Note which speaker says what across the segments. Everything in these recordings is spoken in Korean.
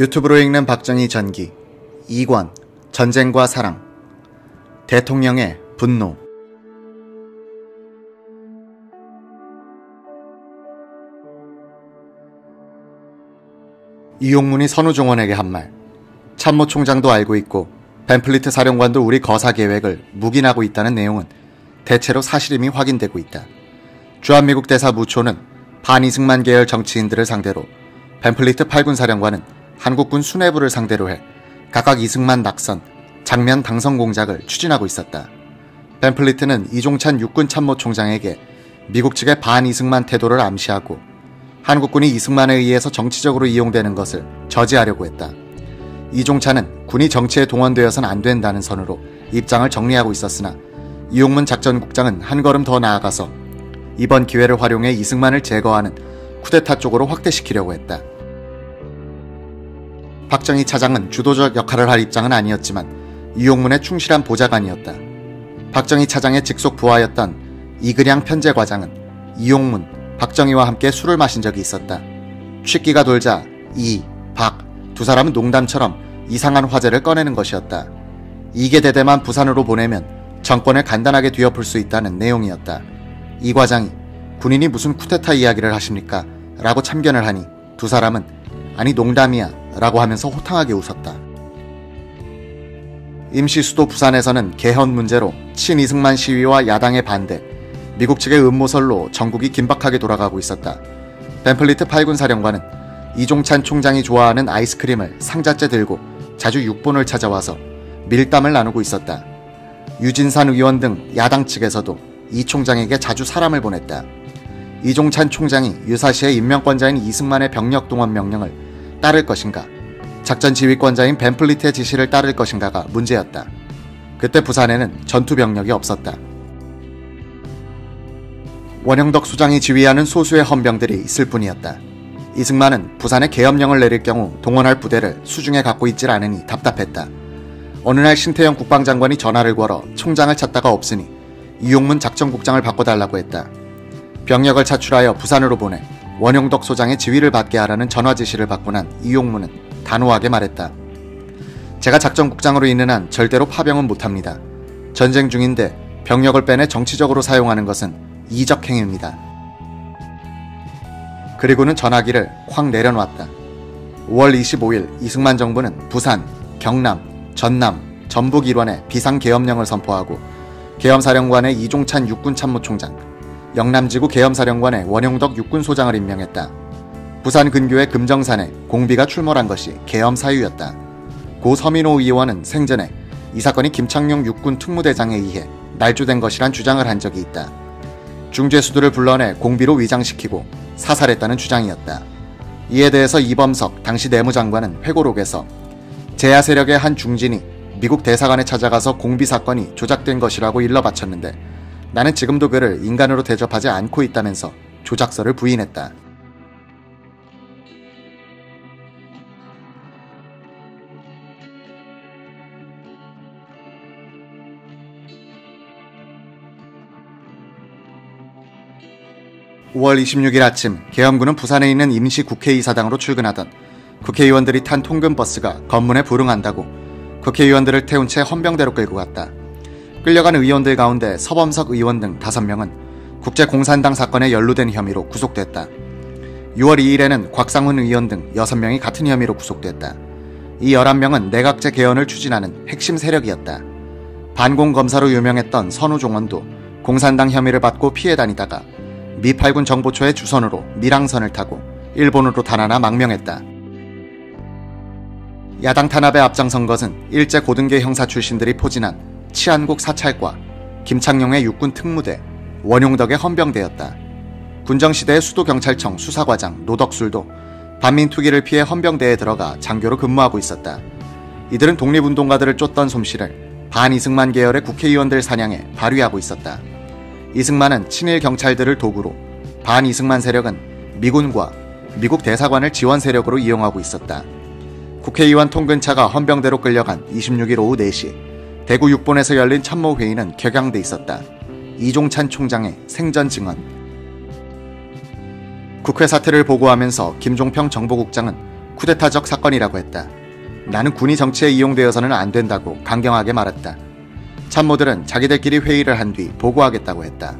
Speaker 1: 유튜브로 읽는 박정희 전기 2권 전쟁과 사랑 대통령의 분노 이용문이 선우종원에게 한 말 참모총장도 알고 있고 벤플리트 사령관도 우리 거사 계획을 묵인하고 있다는 내용은 대체로 사실임이 확인되고 있다. 주한미국 대사 무초는 반이승만 계열 정치인들을 상대로 벤플리트 8군 사령관은 한국군 수뇌부를 상대로 해 각각 이승만 낙선, 장면 당선 공작을 추진하고 있었다. 벤플리트는 이종찬 육군 참모총장에게 미국 측의 반 이승만 태도를 암시하고 한국군이 이승만에 의해서 정치적으로 이용되는 것을 저지하려고 했다. 이종찬은 군이 정치에 동원되어서는 안 된다는 선으로 입장을 정리하고 있었으나 이용문 작전국장은 한 걸음 더 나아가서 이번 기회를 활용해 이승만을 제거하는 쿠데타 쪽으로 확대시키려고 했다. 박정희 차장은 주도적 역할을 할 입장은 아니었지만 이용문의 충실한 보좌관이었다. 박정희 차장의 직속 부하였던 이근양 편제 과장은 이용문, 박정희와 함께 술을 마신 적이 있었다. 취기가 돌자 이, 박 두 사람은 농담처럼 이상한 화제를 꺼내는 것이었다. 이게 대대만 부산으로 보내면 정권을 간단하게 뒤엎을 수 있다는 내용이었다. 이 과장이 군인이 무슨 쿠데타 이야기를 하십니까? 라고 참견을 하니 두 사람은 아니 농담이야 라고 하면서 호탕하게 웃었다. 임시 수도 부산에서는 개헌 문제로 친이승만 시위와 야당의 반대, 미국 측의 음모설로 전국이 긴박하게 돌아가고 있었다. 벤플리트 8군 사령관은 이종찬 총장이 좋아하는 아이스크림을 상자째 들고 자주 육본을 찾아와서 밀담을 나누고 있었다. 유진산 의원 등 야당 측에서도 이 총장에게 자주 사람을 보냈다. 이종찬 총장이 유사시의 임명권자인 이승만의 병력 동원 명령을 따를 것인가, 작전 지휘권자인 벤플리트의 지시를 따를 것인가가 문제였다. 그때 부산에는 전투 병력이 없었다. 원영덕 수장이 지휘하는 소수의 헌병들이 있을 뿐이었다. 이승만은 부산에 계엄령을 내릴 경우 동원할 부대를 수중에 갖고 있질 않으니 답답했다. 어느 날 신태영 국방장관이 전화를 걸어 총장을 찾다가 없으니 이용문 작전국장을 바꿔달라고 했다. 병력을 차출하여 부산으로 보내 원영덕 소장의 지휘를 받게 하라는 전화 지시를 받고 난 이용문은 단호하게 말했다. 제가 작전국장으로 있는 한 절대로 파병은 못합니다. 전쟁 중인데 병력을 빼내 정치적으로 사용하는 것은 이적 행위입니다. 그리고는 전화기를 확 내려놓았다. 5월 25일 이승만 정부는 부산, 경남, 전남, 전북 일원에 비상계엄령을 선포하고 계엄사령관의 이종찬 육군참모총장, 영남지구 계엄사령관의 원영덕 육군소장을 임명했다. 부산 근교의 금정산에 공비가 출몰한 것이 계엄 사유였다. 고 서민호 의원은 생전에 이 사건이 김창룡 육군 특무대장에 의해 날조된 것이란 주장을 한 적이 있다. 중죄수들을 불러내 공비로 위장시키고 사살했다는 주장이었다. 이에 대해서 이범석 당시 내무장관은 회고록에서 제야 세력의 한 중진이 미국 대사관에 찾아가서 공비 사건이 조작된 것이라고 일러 바쳤는데 나는 지금도 그를 인간으로 대접하지 않고 있다면서 조작서를 부인했다. (5월 26일) 아침 계엄군은 부산에 있는 임시 국회의사당으로 출근하던 국회의원들이 탄 통근 버스가 검문에 불응한다고 국회의원들을 태운 채 헌병대로 끌고 갔다. 끌려간 의원들 가운데 서범석 의원 등 5명은 국제공산당 사건에 연루된 혐의로 구속됐다. 6월 2일에는 곽상훈 의원 등 6명이 같은 혐의로 구속됐다. 이 11명은 내각제 개헌을 추진하는 핵심 세력이었다. 반공검사로 유명했던 선우종원도 공산당 혐의를 받고 피해 다니다가 미8군 정보초의 주선으로 밀항선을 타고 일본으로 달아나 망명했다. 야당 탄압에 앞장선 것은 일제 고등계 형사 출신들이 포진한 치안국 사찰과 김창룡의 육군 특무대, 원용덕의 헌병대였다. 군정시대의 수도경찰청 수사과장 노덕술도 반민투기를 피해 헌병대에 들어가 장교로 근무하고 있었다. 이들은 독립운동가들을 쫓던 솜씨를 반이승만 계열의 국회의원들 사냥에 발휘하고 있었다. 이승만은 친일 경찰들을 도구로 반이승만 세력은 미군과 미국 대사관을 지원 세력으로 이용하고 있었다. 국회의원 통근차가 헌병대로 끌려간 26일 오후 4시 대구 6본에서 열린 참모 회의는 격양돼 있었다. 이종찬 총장의 생전 증언. 국회 사태를 보고하면서 김종평 정보국장은 쿠데타적 사건이라고 했다. 나는 군이 정치에 이용되어서는 안 된다고 강경하게 말했다. 참모들은 자기들끼리 회의를 한 뒤 보고하겠다고 했다.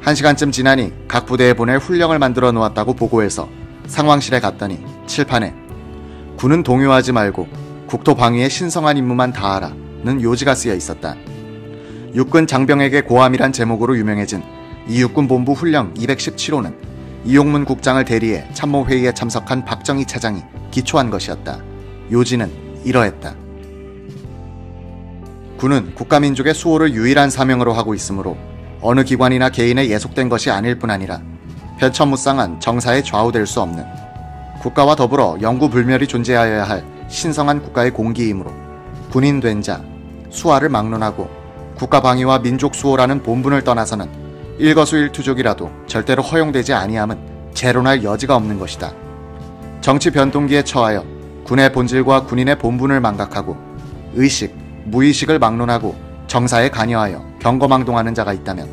Speaker 1: 한 시간쯤 지나니 각 부대에 보낼 훈령을 만들어 놓았다고 보고해서 상황실에 갔더니 칠판에 군은 동요하지 말고 국토 방위에 신성한 임무만 다하라 는 요지가 쓰여 있었다. 육군 장병에게 고함이란 제목으로 유명해진 이 육군 본부 훈령 217호는 이용문 국장을 대리해 참모회의에 참석한 박정희 차장이 기초한 것이었다. 요지는 이러했다. 군은 국가민족의 수호를 유일한 사명으로 하고 있으므로 어느 기관이나 개인에 예속된 것이 아닐 뿐 아니라 변천무쌍한 정사에 좌우될 수 없는 국가와 더불어 영구불멸이 존재하여야 할 신성한 국가의 공기이므로 군인 된 자, 수화를 막론하고 국가 방위와 민족 수호라는 본분을 떠나서는 일거수일투족이라도 절대로 허용되지 아니함은 재론할 여지가 없는 것이다. 정치 변동기에 처하여 군의 본질과 군인의 본분을 망각하고 의식, 무의식을 막론하고 정사에 관여하여 경거망동하는 자가 있다면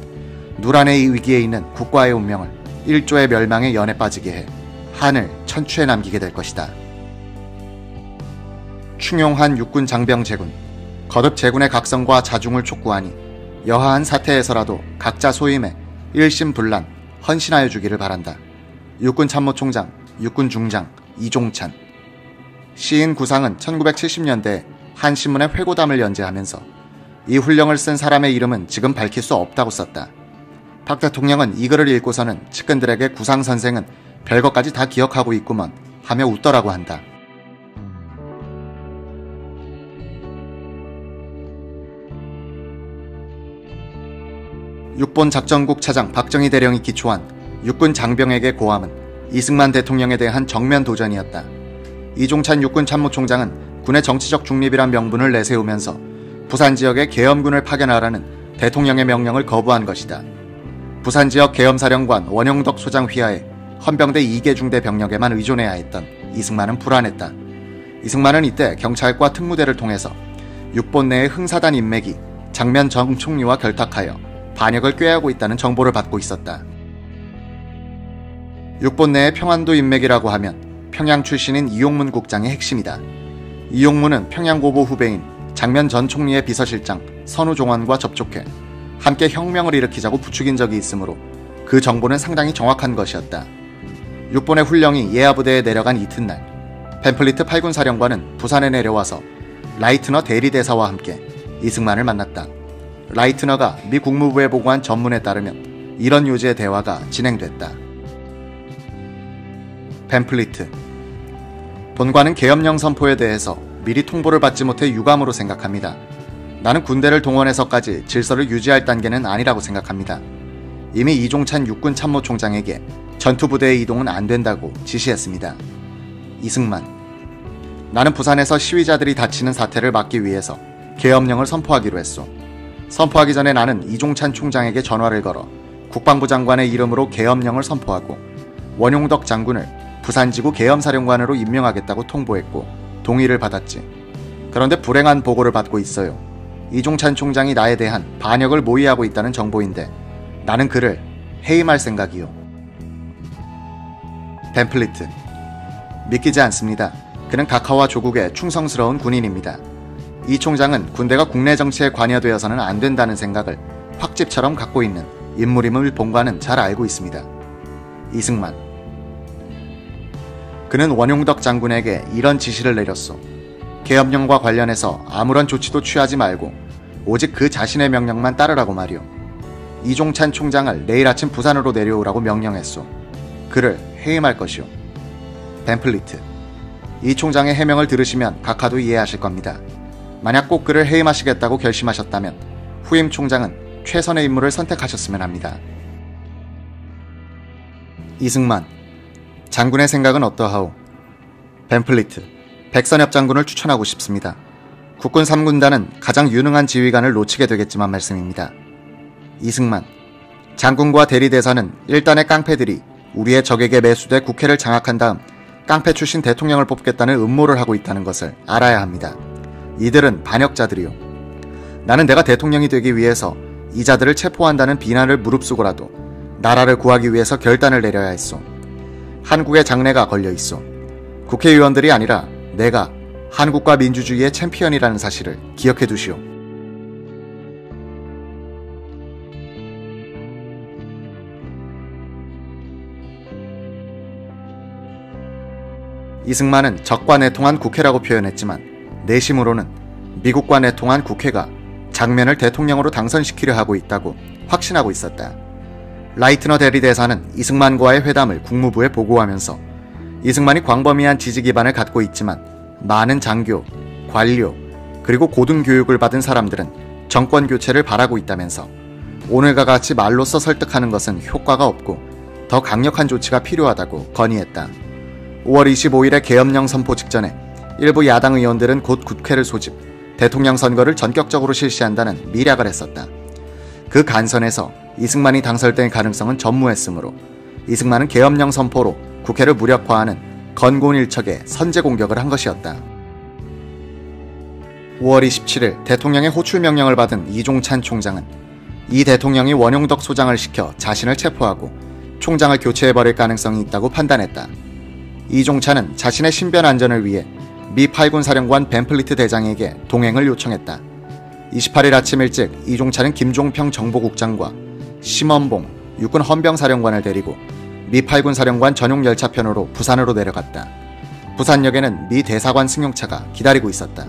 Speaker 1: 누란의 위기에 있는 국가의 운명을 일조의 멸망의 연에 빠지게 해 한을 천추에 남기게 될 것이다. 충용한 육군 장병 제군 거듭 제군의 각성과 자중을 촉구하니 여하한 사태에서라도 각자 소임에 일심불란 헌신하여 주기를 바란다. 육군 참모총장, 육군 중장 이종찬 시인 구상은 1970년대 한 신문의 회고담을 연재하면서 이 훈령을 쓴 사람의 이름은 지금 밝힐 수 없다고 썼다. 박 대통령은 이 글을 읽고서는 측근들에게 구상 선생은 별것까지 다 기억하고 있구먼 하며 웃더라고 한다. 육본 작전국 차장 박정희 대령이 기초한 육군 장병에게 고함은 이승만 대통령에 대한 정면 도전이었다. 이종찬 육군 참모총장은 군의 정치적 중립이란 명분을 내세우면서 부산 지역에 계엄군을 파견하라는 대통령의 명령을 거부한 것이다. 부산 지역 계엄사령관 원영덕 소장 휘하에 헌병대 2개 중대 병력에만 의존해야 했던 이승만은 불안했다. 이승만은 이때 경찰과 특무대를 통해서 육본 내의 흥사단 인맥이 장면 정 총리와 결탁하여 반역을 꾀하고 있다는 정보를 받고 있었다. 육본 내의 평안도 인맥이라고 하면 평양 출신인 이용문 국장의 핵심이다. 이용문은 평양고보 후배인 장면 전 총리의 비서실장 선우종원과 접촉해 함께 혁명을 일으키자고 부추긴 적이 있으므로 그 정보는 상당히 정확한 것이었다. 육본의 훈령이 예하부대에 내려간 이튿날 벤플리트 8군 사령관은 부산에 내려와서 라이트너 대리대사와 함께 이승만을 만났다. 라이트너가 미 국무부에 보고한 전문에 따르면 이런 요지의 대화가 진행됐다. 벤플리트 본관은 계엄령 선포에 대해서 미리 통보를 받지 못해 유감으로 생각합니다. 나는 군대를 동원해서까지 질서를 유지할 단계는 아니라고 생각합니다. 이미 이종찬 육군 참모총장에게 전투부대의 이동은 안 된다고 지시했습니다. 이승만 나는 부산에서 시위자들이 다치는 사태를 막기 위해서 계엄령을 선포하기로 했소. 선포하기 전에 나는 이종찬 총장에게 전화를 걸어 국방부 장관의 이름으로 계엄령을 선포하고 원용덕 장군을 부산지구 계엄사령관으로 임명하겠다고 통보했고 동의를 받았지. 그런데 불행한 보고를 받고 있어요. 이종찬 총장이 나에 대한 반역을 모의하고 있다는 정보인데 나는 그를 해임할 생각이요. 템플리트 믿기지 않습니다. 그는 각하와 조국의 충성스러운 군인입니다. 이 총장은 군대가 국내 정치에 관여되어서는 안 된다는 생각을 확집처럼 갖고 있는 인물임을 본관은 잘 알고 있습니다. 이승만 그는 원용덕 장군에게 이런 지시를 내렸소. 계엄령과 관련해서 아무런 조치도 취하지 말고 오직 그 자신의 명령만 따르라고 말이오. 이종찬 총장을 내일 아침 부산으로 내려오라고 명령했소. 그를 해임할 것이오. 벤플리트 이 총장의 해명을 들으시면 각하도 이해하실 겁니다. 만약 꼭 그를 해임하시겠다고 결심하셨다면 후임 총장은 최선의 인물을 선택하셨으면 합니다. 이승만 장군의 생각은 어떠하오? 벤플리트 백선엽 장군을 추천하고 싶습니다. 국군 3군단은 가장 유능한 지휘관을 놓치게 되겠지만 말씀입니다. 이승만 장군과 대리대사는 일단의 깡패들이 우리의 적에게 매수돼 국회를 장악한 다음 깡패 출신 대통령을 뽑겠다는 음모를 하고 있다는 것을 알아야 합니다. 이들은 반역자들이요. 나는 내가 대통령이 되기 위해서 이 자들을 체포한다는 비난을 무릅쓰고라도 나라를 구하기 위해서 결단을 내려야 했소. 한국의 장래가 걸려 있어. 국회의원들이 아니라 내가 한국과 민주주의의 챔피언이라는 사실을 기억해 두시오. 이승만은 적과 내통한 국회라고 표현했지만 내심으로는 미국과 내통한 국회가 장면을 대통령으로 당선시키려 하고 있다고 확신하고 있었다. 라이트너 대리대사는 이승만과의 회담을 국무부에 보고하면서 이승만이 광범위한 지지 기반을 갖고 있지만 많은 장교, 관료, 그리고 고등교육을 받은 사람들은 정권 교체를 바라고 있다면서 오늘과 같이 말로써 설득하는 것은 효과가 없고 더 강력한 조치가 필요하다고 건의했다. 5월 25일에 계엄령 선포 직전에 일부 야당 의원들은 곧 국회를 소집, 대통령 선거를 전격적으로 실시한다는 미략을 했었다. 그 간선에서 이승만이 당선될 가능성은 전무했으므로 이승만은 계엄령 선포로 국회를 무력화하는 건곤일척의 선제 공격을 한 것이었다. 5월 27일 대통령의 호출 명령을 받은 이종찬 총장은 이 대통령이 원용덕 소장을 시켜 자신을 체포하고 총장을 교체해버릴 가능성이 있다고 판단했다. 이종찬은 자신의 신변 안전을 위해 미 8군 사령관 벤플리트 대장에게 동행을 요청했다. 28일 아침 일찍 이종찬은 김종평 정보국장과 심원봉 육군 헌병사령관을 데리고 미 8군 사령관 전용 열차편으로 부산으로 내려갔다. 부산역에는 미 대사관 승용차가 기다리고 있었다.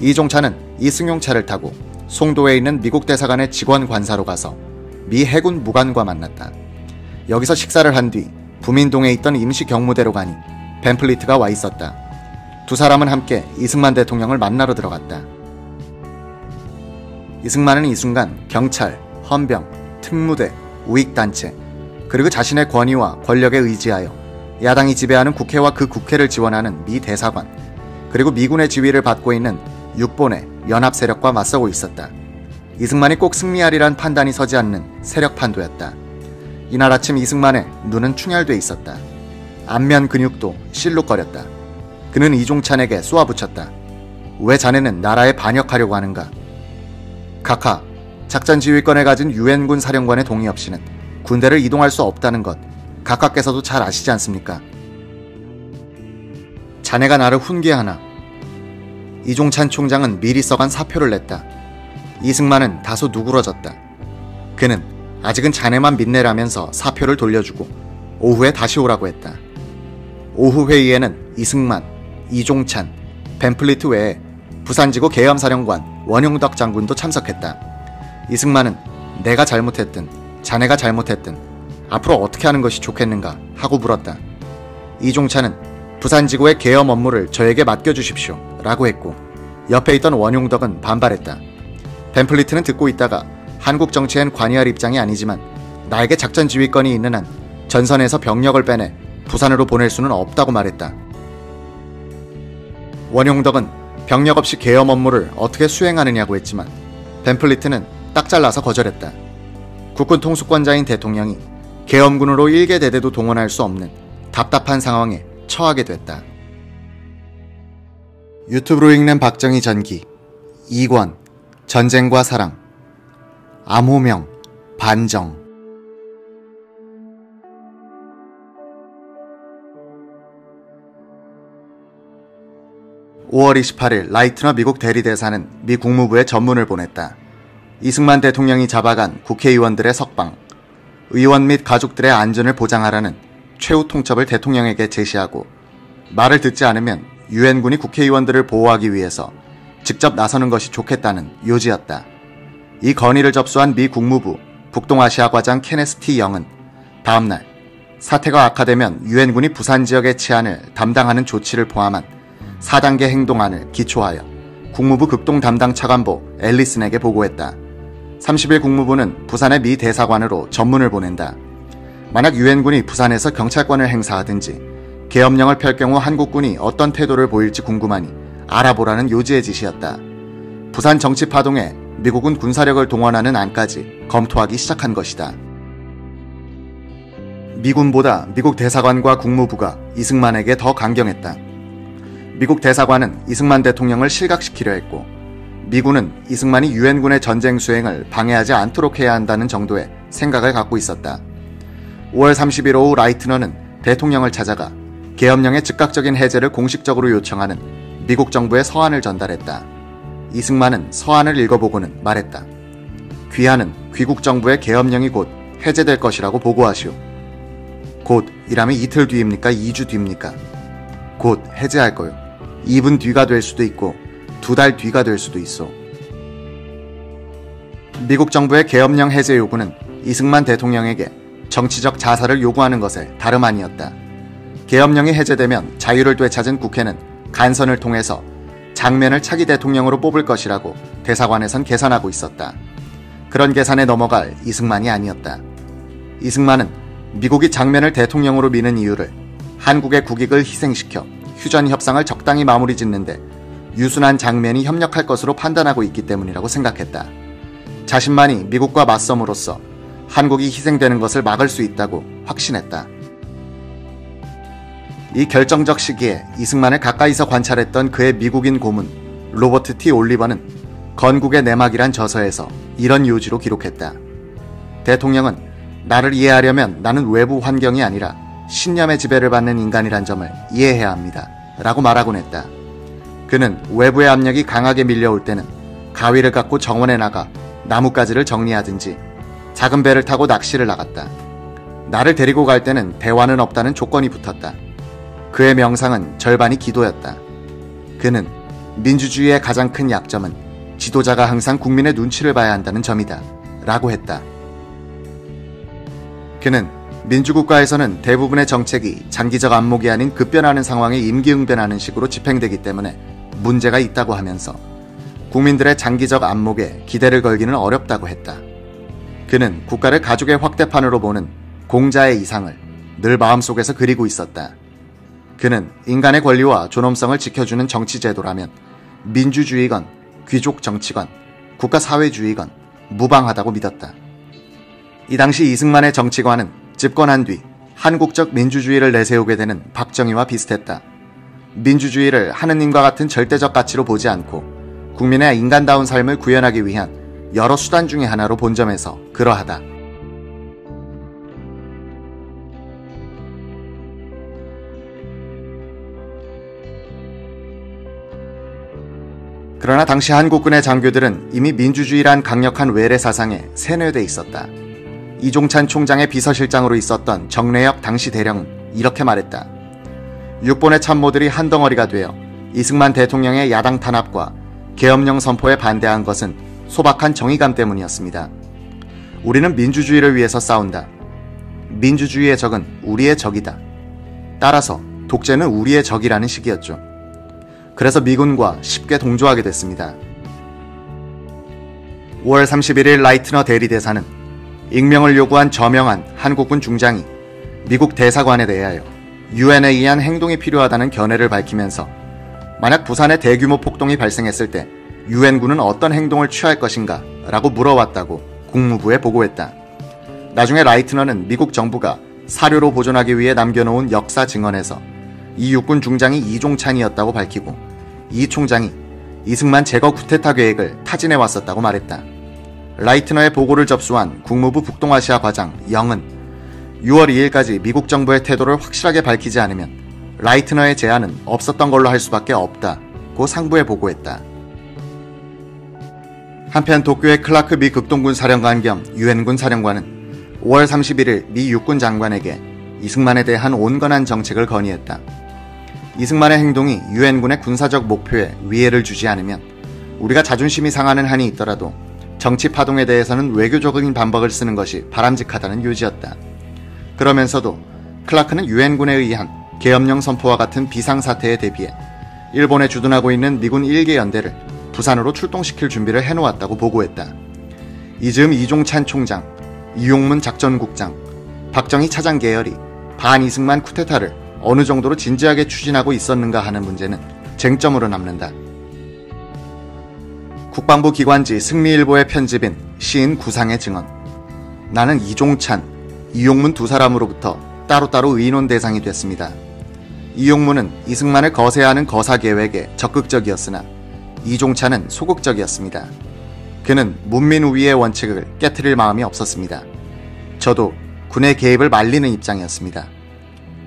Speaker 1: 이종찬은 이 승용차를 타고 송도에 있는 미국 대사관의 직원 관사로 가서 미 해군 무관과 만났다. 여기서 식사를 한 뒤 부민동에 있던 임시 경무대로 가니 벤플리트가 와 있었다. 두 사람은 함께 이승만 대통령을 만나러 들어갔다. 이승만은 이 순간 경찰, 헌병, 특무대, 우익단체, 그리고 자신의 권위와 권력에 의지하여 야당이 지배하는 국회와 그 국회를 지원하는 미 대사관, 그리고 미군의 지위를 받고 있는 육본의 연합 세력과 맞서고 있었다. 이승만이 꼭 승리하리란 판단이 서지 않는 세력 판도였다. 이날 아침 이승만의 눈은 충혈돼 있었다. 안면 근육도 실룩거렸다. 그는 이종찬에게 쏘아붙였다. 왜 자네는 나라에 반역하려고 하는가? 카카, 작전 지휘권을 가진 유엔군 사령관의 동의 없이는 군대를 이동할 수 없다는 것 각하께서도 잘 아시지 않습니까? 자네가 나를 훈계하나? 이종찬 총장은 미리 써간 사표를 냈다. 이승만은 다소 누그러졌다. 그는 아직은 자네만 믿내라면서 사표를 돌려주고 오후에 다시 오라고 했다. 오후 회의에는 이승만, 이종찬, 벤플리트 외에 부산지구 계엄사령관 원용덕 장군도 참석했다. 이승만은 내가 잘못했든 자네가 잘못했든 앞으로 어떻게 하는 것이 좋겠는가 하고 물었다. 이종찬은 부산지구의 계엄 업무를 저에게 맡겨주십시오 라고 했고 옆에 있던 원용덕은 반발했다. 벤플리트는 듣고 있다가 한국 정치엔 관여할 입장이 아니지만 나에게 작전 지휘권이 있는 한 전선에서 병력을 빼내 부산으로 보낼 수는 없다고 말했다. 원용덕은 병력 없이 계엄 업무를 어떻게 수행하느냐고 했지만 벤플리트는 딱 잘라서 거절했다. 국군 통수권자인 대통령이 계엄군으로 일개 대대도 동원할 수 없는 답답한 상황에 처하게 됐다. 유튜브로 읽는 박정희 전기 2권 전쟁과 사랑 암호명, 반정. 5월 28일 라이트너 미국 대리대사는 미 국무부에 전문을 보냈다. 이승만 대통령이 잡아간 국회의원들의 석방, 의원 및 가족들의 안전을 보장하라는 최후 통첩을 대통령에게 제시하고 말을 듣지 않으면 유엔군이 국회의원들을 보호하기 위해서 직접 나서는 것이 좋겠다는 요지였다. 이 건의를 접수한 미 국무부 북동아시아 과장 케네스 티 영은 다음날 사태가 악화되면 유엔군이 부산 지역의 치안을 담당하는 조치를 포함한 4단계 행동안을 기초하여 국무부 극동 담당 차관보 앨리슨에게 보고했다. 30일 국무부는 부산의 미 대사관으로 전문을 보낸다. 만약 유엔군이 부산에서 경찰권을 행사하든지 계엄령을 펼 경우 한국군이 어떤 태도를 보일지 궁금하니 알아보라는 요지의 지시였다. 부산 정치 파동에 미국은 군사력을 동원하는 안까지 검토하기 시작한 것이다. 미군보다 미국 대사관과 국무부가 이승만에게 더 강경했다. 미국 대사관은 이승만 대통령을 실각시키려 했고 미군은 이승만이 유엔군의 전쟁 수행을 방해하지 않도록 해야 한다는 정도의 생각을 갖고 있었다. 5월 30일 오후 라이트너는 대통령을 찾아가 계엄령의 즉각적인 해제를 공식적으로 요청하는 미국 정부의 서한을 전달했다. 이승만은 서한을 읽어보고는 말했다. 귀하는 귀국 정부의 계엄령이 곧 해제될 것이라고 보고하시오. 곧이라면 이틀 뒤입니까? 2주 뒤입니까? 곧 해제할 거요. 2분 뒤가 될 수도 있고 두 달 뒤가 될 수도 있어. 미국 정부의 계엄령 해제 요구는 이승만 대통령에게 정치적 자살을 요구하는 것에 다름 아니었다. 계엄령이 해제되면 자유를 되찾은 국회는 간선을 통해서 장면을 차기 대통령으로 뽑을 것이라고 대사관에선 계산하고 있었다. 그런 계산에 넘어갈 이승만이 아니었다. 이승만은 미국이 장면을 대통령으로 미는 이유를 한국의 국익을 희생시켜 휴전 협상을 적당히 마무리 짓는데 유순한 장면이 협력할 것으로 판단하고 있기 때문이라고 생각했다. 자신만이 미국과 맞섬으로써 한국이 희생되는 것을 막을 수 있다고 확신했다. 이 결정적 시기에 이승만을 가까이서 관찰했던 그의 미국인 고문 로버트 T. 올리버는 건국의 내막이란 저서에서 이런 요지로 기록했다. 대통령은 나를 이해하려면 나는 외부 환경이 아니라 신념의 지배를 받는 인간이란 점을 이해해야 합니다. 라고 말하곤 했다. 그는 외부의 압력이 강하게 밀려올 때는 가위를 갖고 정원에 나가 나뭇가지를 정리하든지 작은 배를 타고 낚시를 나갔다. 나를 데리고 갈 때는 대화는 없다는 조건이 붙었다. 그의 명상은 절반이 기도였다. 그는 민주주의의 가장 큰 약점은 지도자가 항상 국민의 눈치를 봐야 한다는 점이다. 라고 했다. 그는 민주국가에서는 대부분의 정책이 장기적 안목이 아닌 급변하는 상황에 임기응변하는 식으로 집행되기 때문에 문제가 있다고 하면서 국민들의 장기적 안목에 기대를 걸기는 어렵다고 했다. 그는 국가를 가족의 확대판으로 보는 공자의 이상을 늘 마음속에서 그리고 있었다. 그는 인간의 권리와 존엄성을 지켜주는 정치제도라면 민주주의건 귀족 정치건 국가 사회주의건 무방하다고 믿었다. 이 당시 이승만의 정치관은 집권한 뒤 한국적 민주주의를 내세우게 되는 박정희와 비슷했다. 민주주의를 하느님과 같은 절대적 가치로 보지 않고 국민의 인간다운 삶을 구현하기 위한 여러 수단 중의 하나로 본 점에서 그러하다. 그러나 당시 한국군의 장교들은 이미 민주주의란 강력한 외래 사상에 세뇌돼 있었다. 이종찬 총장의 비서실장으로 있었던 정래혁 당시 대령은 이렇게 말했다. 육본의 참모들이 한 덩어리가 되어 이승만 대통령의 야당 탄압과 계엄령 선포에 반대한 것은 소박한 정의감 때문이었습니다. 우리는 민주주의를 위해서 싸운다. 민주주의의 적은 우리의 적이다. 따라서 독재는 우리의 적이라는 식이었죠. 그래서 미군과 쉽게 동조하게 됐습니다. 5월 31일 라이트너 대리대사는 익명을 요구한 저명한 한국군 중장이 미국 대사관에 대하여 유엔에 의한 행동이 필요하다는 견해를 밝히면서 만약 부산에 대규모 폭동이 발생했을 때 유엔군은 어떤 행동을 취할 것인가 라고 물어왔다고 국무부에 보고했다. 나중에 라이트너는 미국 정부가 사료로 보존하기 위해 남겨놓은 역사 증언에서 이 육군 중장이 이종찬이었다고 밝히고 이 총장이 이승만 제거 쿠데타 계획을 타진해 왔었다고 말했다. 라이트너의 보고를 접수한 국무부 북동아시아 과장 영은 6월 2일까지 미국 정부의 태도를 확실하게 밝히지 않으면 라이트너의 제안은 없었던 걸로 할 수밖에 없다고 상부에 보고했다. 한편 도쿄의 클라크 미 극동군 사령관 겸 유엔군 사령관은 5월 31일 미 육군 장관에게 이승만에 대한 온건한 정책을 건의했다. 이승만의 행동이 유엔군의 군사적 목표에 위해를 주지 않으면 우리가 자존심이 상하는 한이 있더라도 정치 파동에 대해서는 외교적인 반박을 쓰는 것이 바람직하다는 요지였다. 그러면서도 클라크는 유엔군에 의한 계엄령 선포와 같은 비상사태에 대비해 일본에 주둔하고 있는 미군 1개 연대를 부산으로 출동시킬 준비를 해놓았다고 보고했다. 이즈음 이종찬 총장, 이용문 작전국장, 박정희 차장 계열이 반 이승만 쿠데타를 어느 정도로 진지하게 추진하고 있었는가 하는 문제는 쟁점으로 남는다. 국방부 기관지 승리일보의 편집인 시인 구상의 증언. 나는 이종찬, 이용문 두 사람으로부터 따로따로 의논 대상이 됐습니다. 이용문은 이승만을 거세하는 거사 계획에 적극적이었으나 이종찬은 소극적이었습니다. 그는 문민 우위의 원칙을 깨뜨릴 마음이 없었습니다. 저도 군의 개입을 말리는 입장이었습니다.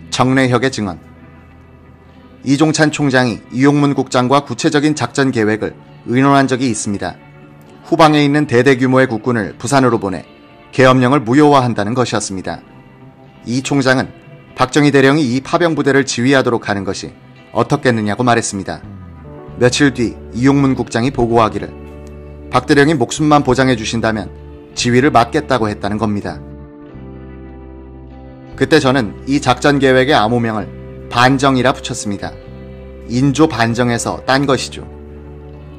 Speaker 1: 정래혁의 증언 이종찬 총장이 이용문 국장과 구체적인 작전 계획을 의논한 적이 있습니다. 후방에 있는 대대 규모의 국군을 부산으로 보내 계엄령을 무효화한다는 것이었습니다. 이 총장은 박정희 대령이 이 파병 부대를 지휘하도록 하는 것이 어떻겠느냐고 말했습니다. 며칠 뒤 이용문 국장이 보고하기를 박 대령이 목숨만 보장해 주신다면 지휘를 맡겠다고 했다는 겁니다. 그때 저는 이 작전 계획의 암호명을 반정이라 붙였습니다. 인조 반정에서 딴 것이죠.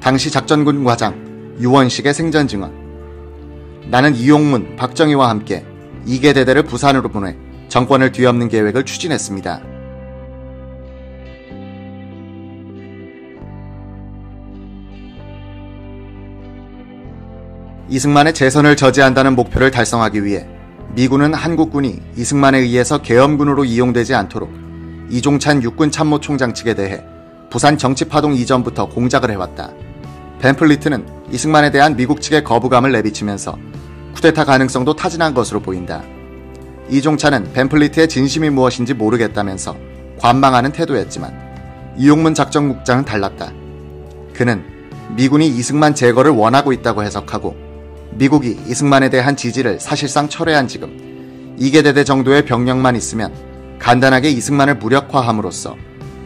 Speaker 1: 당시 작전군 과장 유원식의 생전 증언. 나는 이용문, 박정희와 함께 이계 대대를 부산으로 보내 정권을 뒤엎는 계획을 추진했습니다. 이승만의 재선을 저지한다는 목표를 달성하기 위해 미군은 한국군이 이승만에 의해서 계엄군으로 이용되지 않도록 이종찬 육군 참모총장 측에 대해 부산 정치파동 이전부터 공작을 해왔다. 벤플리트는 이승만에 대한 미국 측의 거부감을 내비치면서 쿠데타 가능성도 타진한 것으로 보인다. 이종찬은 벤플리트의 진심이 무엇인지 모르겠다면서 관망하는 태도였지만 이용문 작전국장은 달랐다. 그는 미군이 이승만 제거를 원하고 있다고 해석하고 미국이 이승만에 대한 지지를 사실상 철회한 지금 이계대대 정도의 병력만 있으면 간단하게 이승만을 무력화함으로써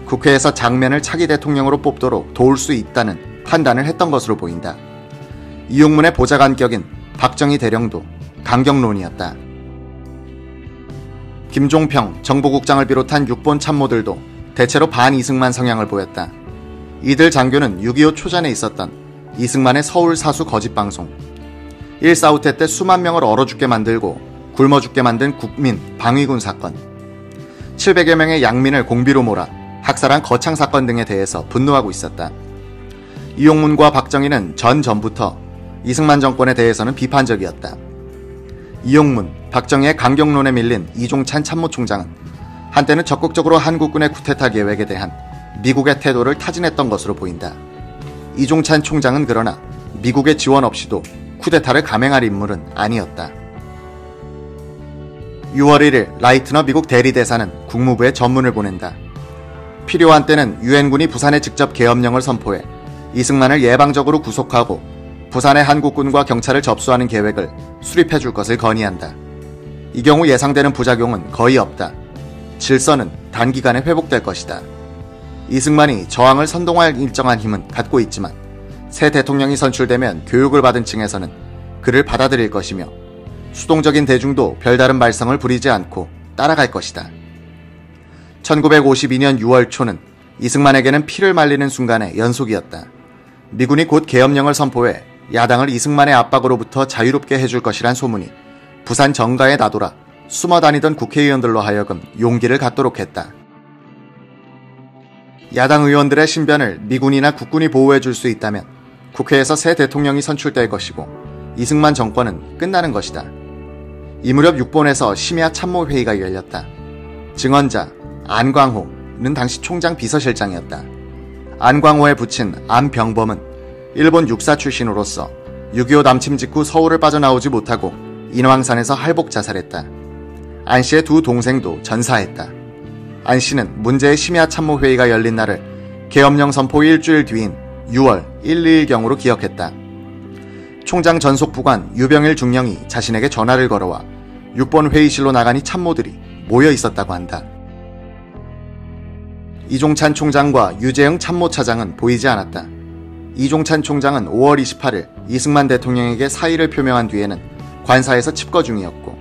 Speaker 1: 국회에서 장면을 차기 대통령으로 뽑도록 도울 수 있다는 판단을 했던 것으로 보인다. 이용문의 보좌관격인 박정희 대령도 강경론이었다. 김종평 정보국장을 비롯한 육본 참모들도 대체로 반 이승만 성향을 보였다. 이들 장교는 6.25 초전에 있었던 이승만의 서울 사수 거짓 방송, 1사후퇴 때 수만 명을 얼어 죽게 만들고 굶어 죽게 만든 국민 방위군 사건, 700여 명의 양민을 공비로 몰아 학살한 거창 사건 등에 대해서 분노하고 있었다. 이용문과 박정희는 전 전부터 이승만 정권에 대해서는 비판적이었다. 이용문, 박정희의 강경론에 밀린 이종찬 참모총장은 한때는 적극적으로 한국군의 쿠데타 계획에 대한 미국의 태도를 타진했던 것으로 보인다. 이종찬 총장은 그러나 미국의 지원 없이도 쿠데타를 감행할 인물은 아니었다. 6월 1일 라이트너 미국 대리대사는 국무부에 전문을 보낸다. 필요한 때는 유엔군이 부산에 직접 계엄령을 선포해 이승만을 예방적으로 구속하고 부산의 한국군과 경찰을 접수하는 계획을 수립해 줄 것을 건의한다. 이 경우 예상되는 부작용은 거의 없다. 질서는 단기간에 회복될 것이다. 이승만이 저항을 선동할 일정한 힘은 갖고 있지만 새 대통령이 선출되면 교육을 받은 층에서는 그를 받아들일 것이며 수동적인 대중도 별다른 발성을 부리지 않고 따라갈 것이다. 1952년 6월 초는 이승만에게는 피를 말리는 순간의 연속이었다. 미군이 곧 계엄령을 선포해 야당을 이승만의 압박으로부터 자유롭게 해줄 것이란 소문이 부산 정가에 나돌아 숨어 다니던 국회의원들로 하여금 용기를 갖도록 했다. 야당 의원들의 신변을 미군이나 국군이 보호해 줄 수 있다면 국회에서 새 대통령이 선출될 것이고 이승만 정권은 끝나는 것이다. 이 무렵 6본에서 심야 참모회의가 열렸다. 증언자 안광호는 당시 총장 비서실장이었다. 안광호에 붙인 안병범은 일본 육사 출신으로서 6.25 남침 직후 서울을 빠져나오지 못하고 인왕산에서 할복 자살했다. 안 씨의 두 동생도 전사했다. 안 씨는 문제의 심야 참모회의가 열린 날을 계엄령 선포 일주일 뒤인 6월 1일경으로 기억했다. 총장 전속 부관 유병일 중령이 자신에게 전화를 걸어와 6번 회의실로 나가니 참모들이 모여 있었다고 한다. 이종찬 총장과 유재영 참모차장은 보이지 않았다. 이종찬 총장은 5월 28일 이승만 대통령에게 사의를 표명한 뒤에는 관사에서 칩거 중이었고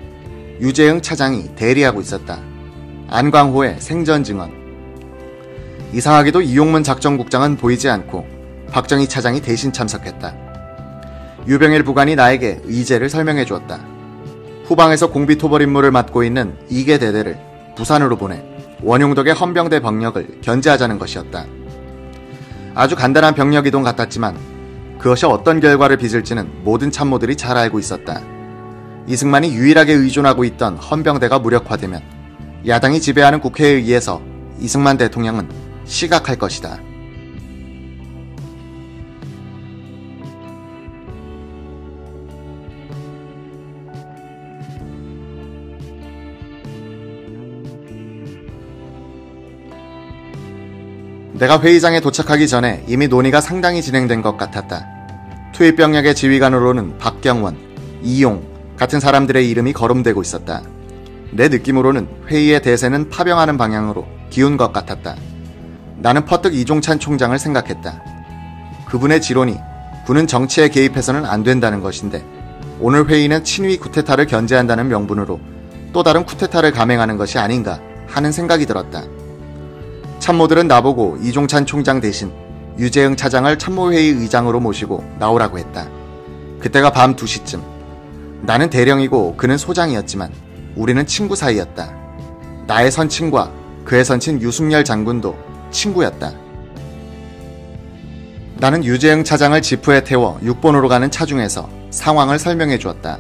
Speaker 1: 유재영 차장이 대리하고 있었다. 안광호의 생전 증언. 이상하게도 이용문 작전국장은 보이지 않고 박정희 차장이 대신 참석했다. 유병일 부관이 나에게 의제를 설명해 주었다. 후방에서 공비토벌 임무를 맡고 있는 이계 대대를 부산으로 보내 원용덕의 헌병대 병력을 견제하자는 것이었다. 아주 간단한 병력 이동 같았지만 그것이 어떤 결과를 빚을지는 모든 참모들이 잘 알고 있었다. 이승만이 유일하게 의존하고 있던 헌병대가 무력화되면 야당이 지배하는 국회에 의해서 이승만 대통령은 시각할 것이다. 내가 회의장에 도착하기 전에 이미 논의가 상당히 진행된 것 같았다. 투입병력의 지휘관으로는 박경원, 이용 같은 사람들의 이름이 거론되고 있었다. 내 느낌으로는 회의의 대세는 파병하는 방향으로 기운 것 같았다. 나는 퍼뜩 이종찬 총장을 생각했다. 그분의 지론이 군은 정치에 개입해서는 안 된다는 것인데 오늘 회의는 친위 쿠데타를 견제한다는 명분으로 또 다른 쿠데타를 감행하는 것이 아닌가 하는 생각이 들었다. 참모들은 나보고 이종찬 총장 대신 유재흥 차장을 참모회의 의장으로 모시고 나오라고 했다. 그때가 밤 2시쯤. 나는 대령이고 그는 소장이었지만 우리는 친구 사이였다. 나의 선친과 그의 선친 유승열 장군도 친구였다. 나는 유재흥 차장을 지프에 태워 6번으로 가는 차 중에서 상황을 설명해 주었다.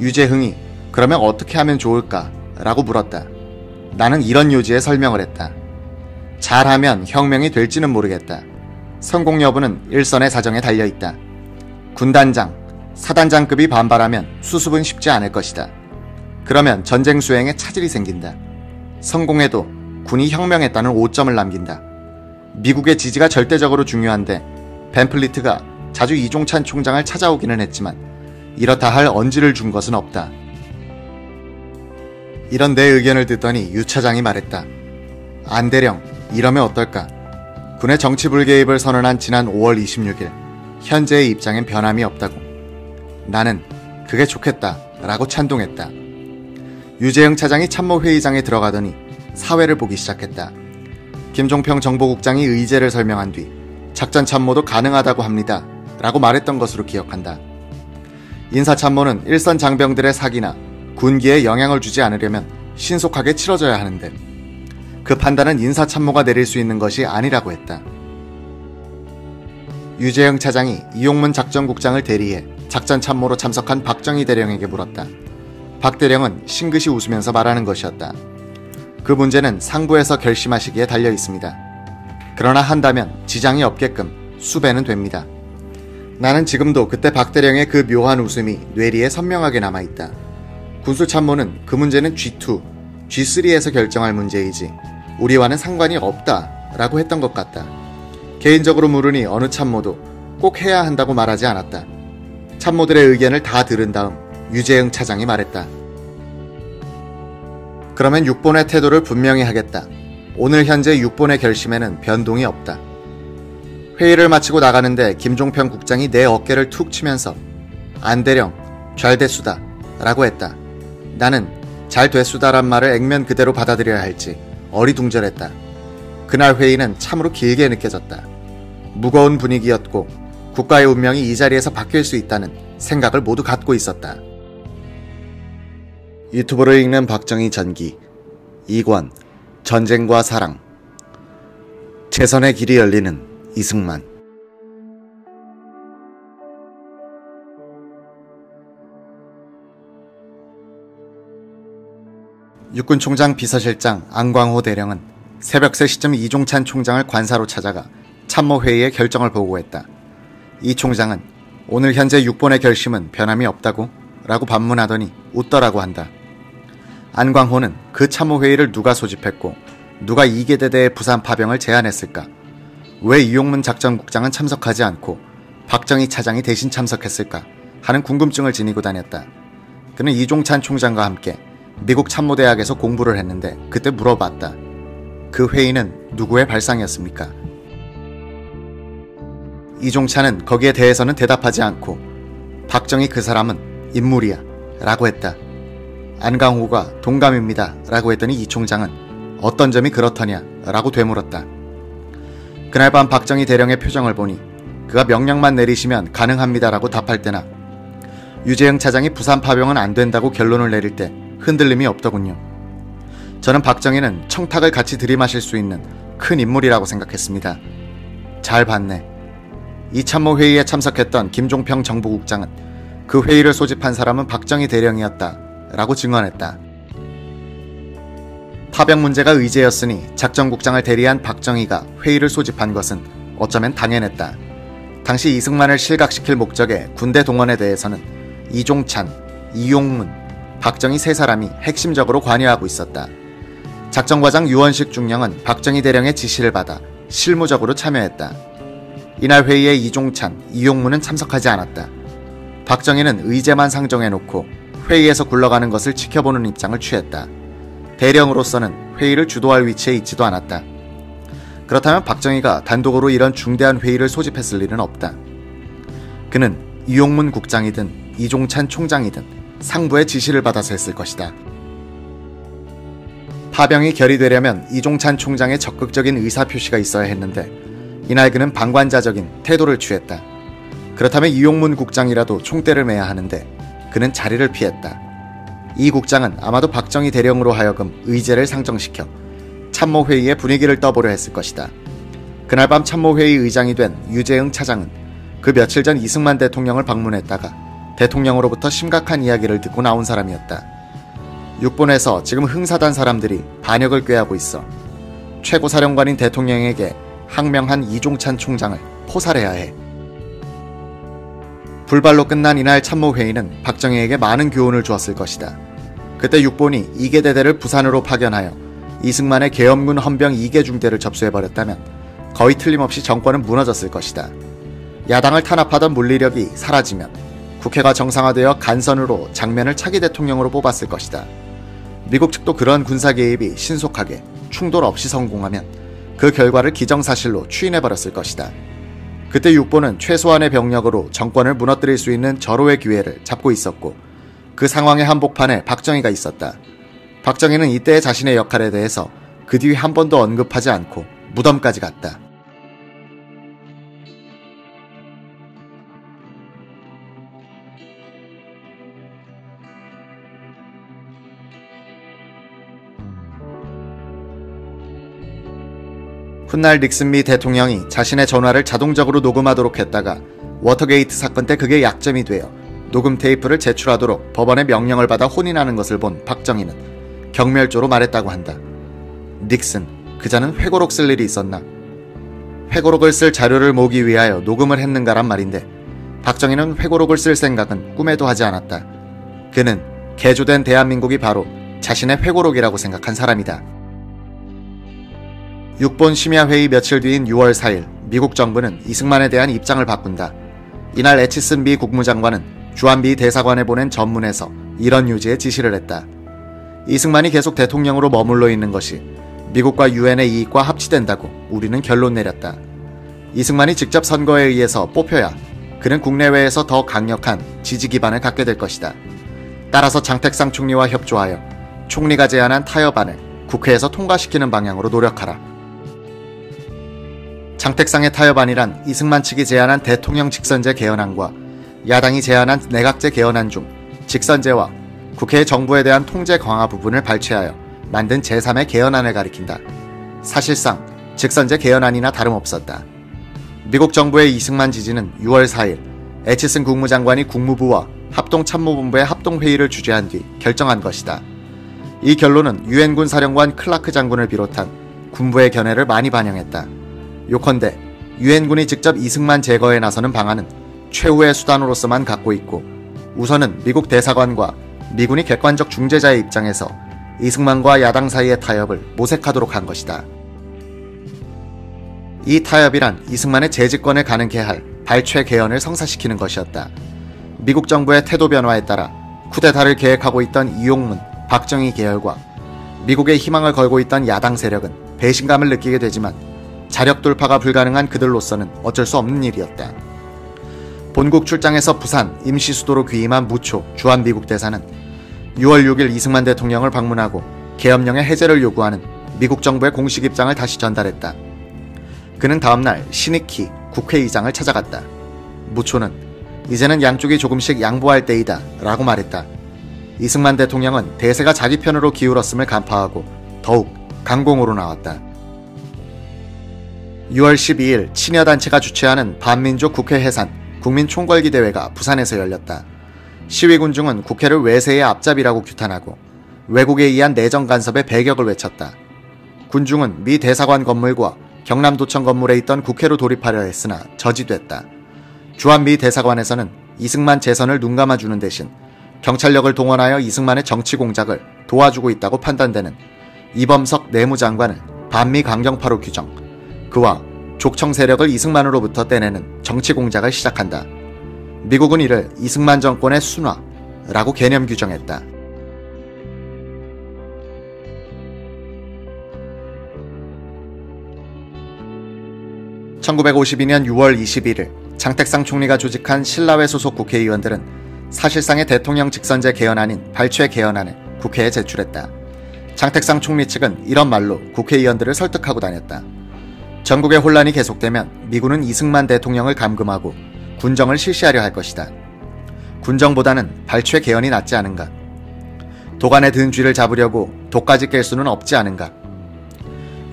Speaker 1: 유재흥이 그러면 어떻게 하면 좋을까? 라고 물었다. 나는 이런 요지의 설명을 했다. 잘하면 혁명이 될지는 모르겠다. 성공 여부는 일선의 사정에 달려 있다. 군단장, 사단장급이 반발하면 수습은 쉽지 않을 것이다. 그러면 전쟁 수행에 차질이 생긴다. 성공해도 군이 혁명했다는 오점을 남긴다. 미국의 지지가 절대적으로 중요한데 벤플리트가 자주 이종찬 총장을 찾아오기는 했지만 이렇다 할 언지를 준 것은 없다. 이런 내 의견을 듣더니 유 차장이 말했다. 안대령, 이러면 어떨까? 군의 정치 불개입을 선언한 지난 5월 26일, 현재의 입장엔 변함이 없다고. 나는 그게 좋겠다 라고 찬동했다. 유재영 차장이 참모회의장에 들어가더니 사회를 보기 시작했다. 김종평 정보국장이 의제를 설명한 뒤 작전 참모도 가능하다고 합니다. 라고 말했던 것으로 기억한다. 인사 참모는 일선 장병들의 사기나 군기에 영향을 주지 않으려면 신속하게 치러져야 하는데 그 판단은 인사참모가 내릴 수 있는 것이 아니라고 했다. 유재영 차장이 이용문 작전국장을 대리해 작전 참모로 참석한 박정희 대령에게 물었다. 박 대령은 싱긋이 웃으면서 말하는 것이었다. 그 문제는 상부에서 결심하시기에 달려 있습니다. 그러나 한다면 지장이 없게끔 수배는 됩니다. 나는 지금도 그때 박 대령의 그 묘한 웃음이 뇌리에 선명하게 남아있다. 군수참모는 그 문제는 G2, G3에서 결정할 문제이지 우리와는 상관이 없다 라고 했던 것 같다. 개인적으로 물으니 어느 참모도 꼭 해야 한다고 말하지 않았다. 참모들의 의견을 다 들은 다음 유재흥 차장이 말했다. 그러면 6본의 태도를 분명히 하겠다. 오늘 현재 6본의 결심에는 변동이 없다. 회의를 마치고 나가는데 김종평 국장이 내 어깨를 툭 치면서 안대령 잘 됐수다 라고 했다. 나는 잘 됐수다란 말을 액면 그대로 받아들여야 할지 어리둥절했다. 그날 회의는 참으로 길게 느껴졌다. 무거운 분위기였고 국가의 운명이 이 자리에서 바뀔 수 있다는 생각을 모두 갖고 있었다. 유튜브를 읽는 박정희 전기 2권 전쟁과 사랑 최선의 길이 열리는 이승만 육군총장 비서실장 안광호 대령은 새벽 3시쯤 이종찬 총장을 관사로 찾아가 참모회의의 결정을 보고했다. 이 총장은 오늘 현재 6본의 결심은 변함이 없다고? 라고 반문하더니 웃더라고 한다. 안광호는 그 참모회의를 누가 소집했고 누가 이계 대대의 부산 파병을 제안했을까? 왜 이용문 작전국장은 참석하지 않고 박정희 차장이 대신 참석했을까? 하는 궁금증을 지니고 다녔다. 그는 이종찬 총장과 함께 미국 참모대학에서 공부를 했는데 그때 물어봤다. 그 회의는 누구의 발상이었습니까? 이종찬은 거기에 대해서는 대답하지 않고 박정희 그 사람은 인물이야 라고 했다. 안강호가 동감입니다 라고 했더니 이 총장은 어떤 점이 그렇더냐 라고 되물었다. 그날 밤 박정희 대령의 표정을 보니 그가 명령만 내리시면 가능합니다라고 답할 때나 유재영 차장이 부산 파병은 안 된다고 결론을 내릴 때 흔들림이 없더군요. 저는 박정희는 청탁을 같이 들이마실 수 있는 큰 인물이라고 생각했습니다. 잘 봤네. 이 참모 회의에 참석했던 김종평 정부국장은 그 회의를 소집한 사람은 박정희 대령이었다. 라고 증언했다. 파병 문제가 의제였으니 작전국장을 대리한 박정희가 회의를 소집한 것은 어쩌면 당연했다. 당시 이승만을 실각시킬 목적의 군대 동원에 대해서는 이종찬, 이용문, 박정희 세 사람이 핵심적으로 관여하고 있었다. 작전과장 유원식 중령은 박정희 대령의 지시를 받아 실무적으로 참여했다. 이날 회의에 이종찬, 이용무는 참석하지 않았다. 박정희는 의제만 상정해놓고 회의에서 굴러가는 것을 지켜보는 입장을 취했다. 대령으로서는 회의를 주도할 위치에 있지도 않았다. 그렇다면 박정희가 단독으로 이런 중대한 회의를 소집했을 일은 없다. 그는 이용문 국장이든 이종찬 총장이든 상부의 지시를 받아서 했을 것이다. 파병이 결의되려면 이종찬 총장의 적극적인 의사표시가 있어야 했는데 이날 그는 방관자적인 태도를 취했다. 그렇다면 이용문 국장이라도 총대를 매야 하는데 그는 자리를 피했다. 이 국장은 아마도 박정희 대령으로 하여금 의제를 상정시켜 참모회의의 분위기를 떠보려 했을 것이다. 그날 밤 참모회의 의장이 된 유재응 차장은 그 며칠 전 이승만 대통령을 방문했다가 대통령으로부터 심각한 이야기를 듣고 나온 사람이었다. 육본에서 지금 흥사단 사람들이 반역을 꾀하고 있어 최고사령관인 대통령에게 항명한 이종찬 총장을 포살해야 해. 불발로 끝난 이날 참모회의는 박정희에게 많은 교훈을 주었을 것이다. 그때 육본이 이계 대대를 부산으로 파견하여 이승만의 계엄군 헌병 이계 중대를 접수해버렸다면 거의 틀림없이 정권은 무너졌을 것이다. 야당을 탄압하던 물리력이 사라지면 국회가 정상화되어 간선으로 장면을 차기 대통령으로 뽑았을 것이다. 미국 측도 그런 군사 개입이 신속하게 충돌 없이 성공하면 그 결과를 기정사실로 추인해버렸을 것이다. 그때 육보는 최소한의 병력으로 정권을 무너뜨릴 수 있는 절호의 기회를 잡고 있었고 그 상황의 한복판에 박정희가 있었다. 박정희는 이때의 자신의 역할에 대해서 그 뒤 한 번도 언급하지 않고 무덤까지 갔다. 훗날 닉슨 미 대통령이 자신의 전화를 자동적으로 녹음하도록 했다가 워터게이트 사건 때 그게 약점이 되어 녹음 테이프를 제출하도록 법원의 명령을 받아 혼이 나는 것을 본 박정희는 경멸조로 말했다고 한다. 닉슨, 그자는 회고록 쓸 일이 있었나? 회고록을 쓸 자료를 모으기 위하여 녹음을 했는가란 말인데 박정희는 회고록을 쓸 생각은 꿈에도 하지 않았다. 그는 개조된 대한민국이 바로 자신의 회고록이라고 생각한 사람이다. 6본 심야회의 며칠 뒤인 6월 4일 미국 정부는 이승만에 대한 입장을 바꾼다. 이날 에치슨 미 국무장관은 주한미 대사관에 보낸 전문에서 이런 유지의 지시를 했다. 이승만이 계속 대통령으로 머물러 있는 것이 미국과 유엔의 이익과 합치된다고 우리는 결론 내렸다. 이승만이 직접 선거에 의해서 뽑혀야 그는 국내외에서 더 강력한 지지 기반을 갖게 될 것이다. 따라서 장택상 총리와 협조하여 총리가 제안한 타협안을 국회에서 통과시키는 방향으로 노력하라. 장택상의 타협안이란 이승만 측이 제안한 대통령 직선제 개헌안과 야당이 제안한 내각제 개헌안 중 직선제와 국회 정부에 대한 통제 강화 부분을 발췌하여 만든 제3의 개헌안을 가리킨다. 사실상 직선제 개헌안이나 다름없었다. 미국 정부의 이승만 지지는 6월 4일 에치슨 국무장관이 국무부와 합동참모본부의 합동회의를 주재한 뒤 결정한 것이다. 이 결론은 유엔군 사령관 클라크 장군을 비롯한 군부의 견해를 많이 반영했다. 요컨대 유엔군이 직접 이승만 제거에 나서는 방안은 최후의 수단으로서만 갖고 있고 우선은 미국 대사관과 미군이 객관적 중재자의 입장에서 이승만과 야당 사이의 타협을 모색하도록 한 것이다. 이 타협이란 이승만의 재집권을 가능케 할 발췌 개헌을 성사시키는 것이었다. 미국 정부의 태도 변화에 따라 쿠데타를 계획하고 있던 이용문, 박정희 계열과 미국의 희망을 걸고 있던 야당 세력은 배신감을 느끼게 되지만 자력 돌파가 불가능한 그들로서는 어쩔 수 없는 일이었다. 본국 출장에서 부산 임시 수도로 귀임한 무초 주한 미국 대사는 6월 6일 이승만 대통령을 방문하고 계엄령의 해제를 요구하는 미국 정부의 공식 입장을 다시 전달했다. 그는 다음날 신익희 국회의장을 찾아갔다. 무초는 이제는 양쪽이 조금씩 양보할 때이다 라고 말했다. 이승만 대통령은 대세가 자기 편으로 기울었음을 간파하고 더욱 강공으로 나왔다. 6월 12일 친여단체가 주최하는 반민족 국회 해산 국민총궐기 대회가 부산에서 열렸다. 시위군 중은 국회를 외세의 앞잡이라고 규탄하고 외국에 의한 내정 간섭의 배격을 외쳤다. 군중은 미 대사관 건물과 경남도청 건물에 있던 국회로 돌입하려 했으나 저지됐다. 주한미 대사관에서는 이승만 재선을 눈감아주는 대신 경찰력을 동원하여 이승만의 정치 공작을 도와주고 있다고 판단되는 이범석 내무장관을 반미 강경파로 규정, 그와 족청 세력을 이승만으로부터 떼내는 정치 공작을 시작한다. 미국은 이를 이승만 정권의 순화라고 개념 규정했다. 1952년 6월 21일 장택상 총리가 조직한 신라회 소속 국회의원들은 사실상의 대통령 직선제 개헌안인 발췌 개헌안을 국회에 제출했다. 장택상 총리 측은 이런 말로 국회의원들을 설득하고 다녔다. 전국의 혼란이 계속되면 미군은 이승만 대통령을 감금하고 군정을 실시하려 할 것이다. 군정보다는 발췌 개헌이 낫지 않은가. 도간에 든 쥐를 잡으려고 독까지 깰 수는 없지 않은가.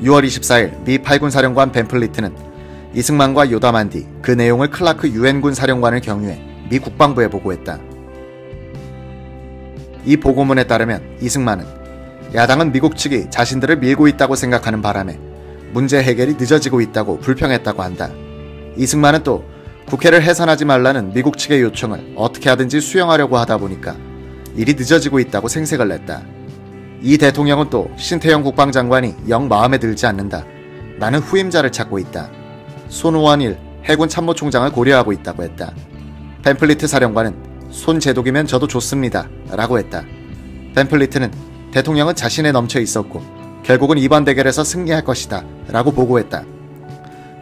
Speaker 1: 6월 24일 미 8군 사령관 벤플리트는 이승만과 요담한 뒤 그 내용을 클라크 유엔군 사령관을 경유해 미 국방부에 보고했다. 이 보고문에 따르면 이승만은 야당은 미국 측이 자신들을 밀고 있다고 생각하는 바람에 문제 해결이 늦어지고 있다고 불평했다고 한다. 이승만은 또 국회를 해산하지 말라는 미국 측의 요청을 어떻게 하든지 수용하려고 하다 보니까 일이 늦어지고 있다고 생색을 냈다. 이 대통령은 또 신태영 국방장관이 영 마음에 들지 않는다. 나는 후임자를 찾고 있다. 손우원일 해군 참모총장을 고려하고 있다고 했다. 벤플리트 사령관은 손 제독이면 저도 좋습니다. 라고 했다. 벤플리트는 대통령은 자신에 넘쳐 있었고 결국은 이번 대결에서 승리할 것이다. 라고 보고했다.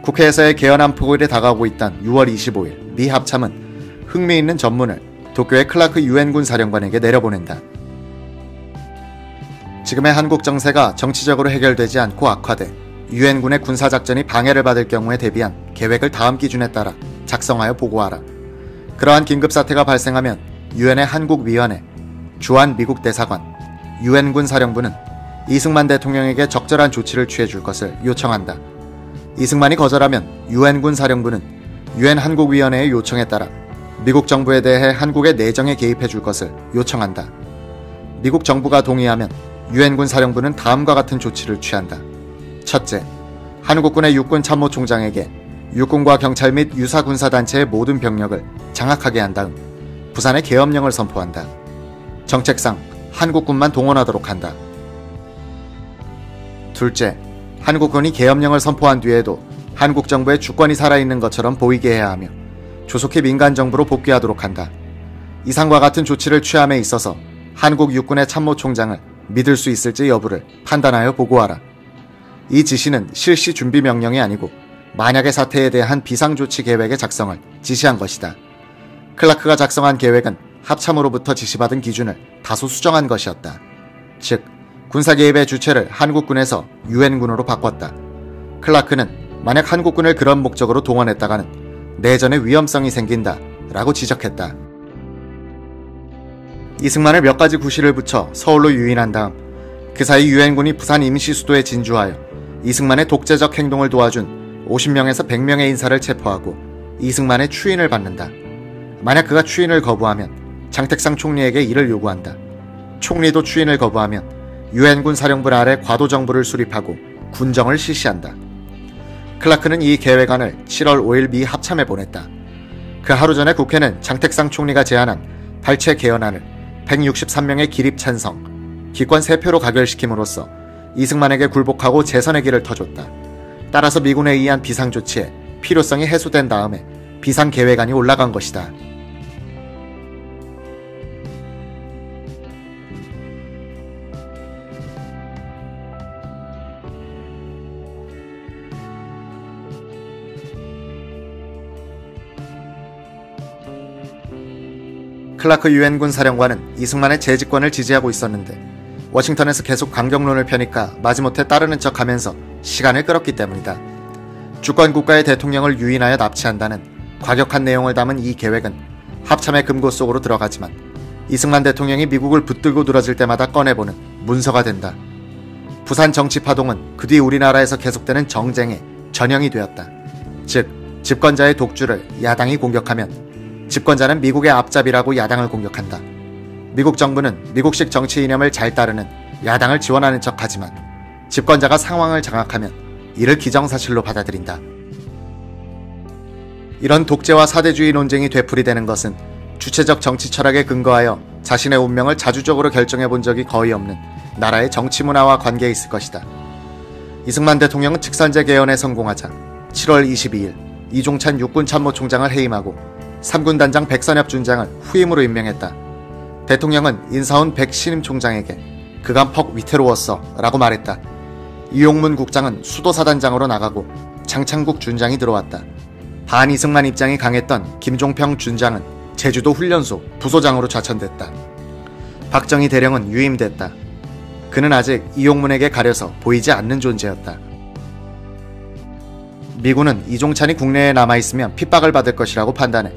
Speaker 1: 국회에서의 개헌안 포고일에 다가오고 있던 6월 25일 미 합참은 흥미있는 전문을 도쿄의 클라크 유엔군 사령관에게 내려보낸다. 지금의 한국 정세가 정치적으로 해결되지 않고 악화돼 유엔군의 군사작전이 방해를 받을 경우에 대비한 계획을 다음 기준에 따라 작성하여 보고하라. 그러한 긴급사태가 발생하면 유엔의 한국위원회, 주한 미국 대사관, 유엔군 사령부는 이승만 대통령에게 적절한 조치를 취해 줄 것을 요청한다. 이승만이 거절하면 유엔군 사령부는 유엔 한국위원회의 요청에 따라 미국 정부에 대해 한국의 내정에 개입해 줄 것을 요청한다. 미국 정부가 동의하면 유엔군 사령부는 다음과 같은 조치를 취한다. 첫째, 한국군의 육군 참모총장에게 육군과 경찰 및 유사 군사 단체의 모든 병력을 장악하게 한 다음 부산의 계엄령을 선포한다. 정책상 한국군만 동원하도록 한다. 둘째, 한국군이 계엄령을 선포한 뒤에도 한국 정부의 주권이 살아있는 것처럼 보이게 해야 하며 조속히 민간 정부로 복귀하도록 한다. 이상과 같은 조치를 취함에 있어서 한국 육군의 참모총장을 믿을 수 있을지 여부를 판단하여 보고하라. 이 지시는 실시 준비 명령이 아니고 만약의 사태에 대한 비상조치 계획의 작성을 지시한 것이다. 클라크가 작성한 계획은 합참으로부터 지시받은 기준을 다소 수정한 것이었다. 즉, 군사 개입의 주체를 한국군에서 유엔군으로 바꿨다. 클라크는 만약 한국군을 그런 목적으로 동원했다가는 내전의 위험성이 생긴다 라고 지적했다. 이승만을 몇 가지 구실을 붙여 서울로 유인한 다음 그 사이 유엔군이 부산 임시 수도에 진주하여 이승만의 독재적 행동을 도와준 50명에서 100명의 인사를 체포하고 이승만의 추인을 받는다. 만약 그가 추인을 거부하면 장택상 총리에게 이를 요구한다. 총리도 추인을 거부하면 유엔군 사령부 아래 과도 정부를 수립하고 군정을 실시한다. 클라크는 이 계획안을 7월 5일 미 합참에 보냈다. 그 하루 전에 국회는 장택상 총리가 제안한 발췌 개헌안을 163명의 기립 찬성, 기권 3표로 가결시킴으로써 이승만에게 굴복하고 재선의 길을 터줬다. 따라서 미군에 의한 비상조치에 필요성이 해소된 다음에 비상계획안이 올라간 것이다. 클라크 유엔군 사령관은 이승만의 재집권을 지지하고 있었는데 워싱턴에서 계속 강경론을 펴니까 마지못해 따르는 척 하면서 시간을 끌었기 때문이다. 주권 국가의 대통령을 유인하여 납치한다는 과격한 내용을 담은 이 계획은 합참의 금고 속으로 들어가지만 이승만 대통령이 미국을 붙들고 늘어질 때마다 꺼내보는 문서가 된다. 부산 정치 파동은 그 뒤 우리나라에서 계속되는 정쟁의 전형이 되었다. 즉, 집권자의 독주를 야당이 공격하면 집권자는 미국의 앞잡이라고 야당을 공격한다. 미국 정부는 미국식 정치 이념을 잘 따르는 야당을 지원하는 척 하지만 집권자가 상황을 장악하면 이를 기정사실로 받아들인다. 이런 독재와 사대주의 논쟁이 되풀이되는 것은 주체적 정치 철학에 근거하여 자신의 운명을 자주적으로 결정해 본 적이 거의 없는 나라의 정치 문화와 관계에 있을 것이다. 이승만 대통령은 직선제 개헌에 성공하자 7월 22일 이종찬 육군 참모총장을 해임하고 3군 단장 백선엽 준장을 후임으로 임명했다. 대통령은 인사원 백신임 총장에게 그간 퍽 위태로웠어 라고 말했다. 이용문 국장은 수도사단장으로 나가고 장창국 준장이 들어왔다. 반 이승만 입장이 강했던 김종평 준장은 제주도 훈련소 부소장으로 좌천됐다. 박정희 대령은 유임됐다. 그는 아직 이용문에게 가려서 보이지 않는 존재였다. 미군은 이종찬이 국내에 남아있으면 핍박을 받을 것이라고 판단해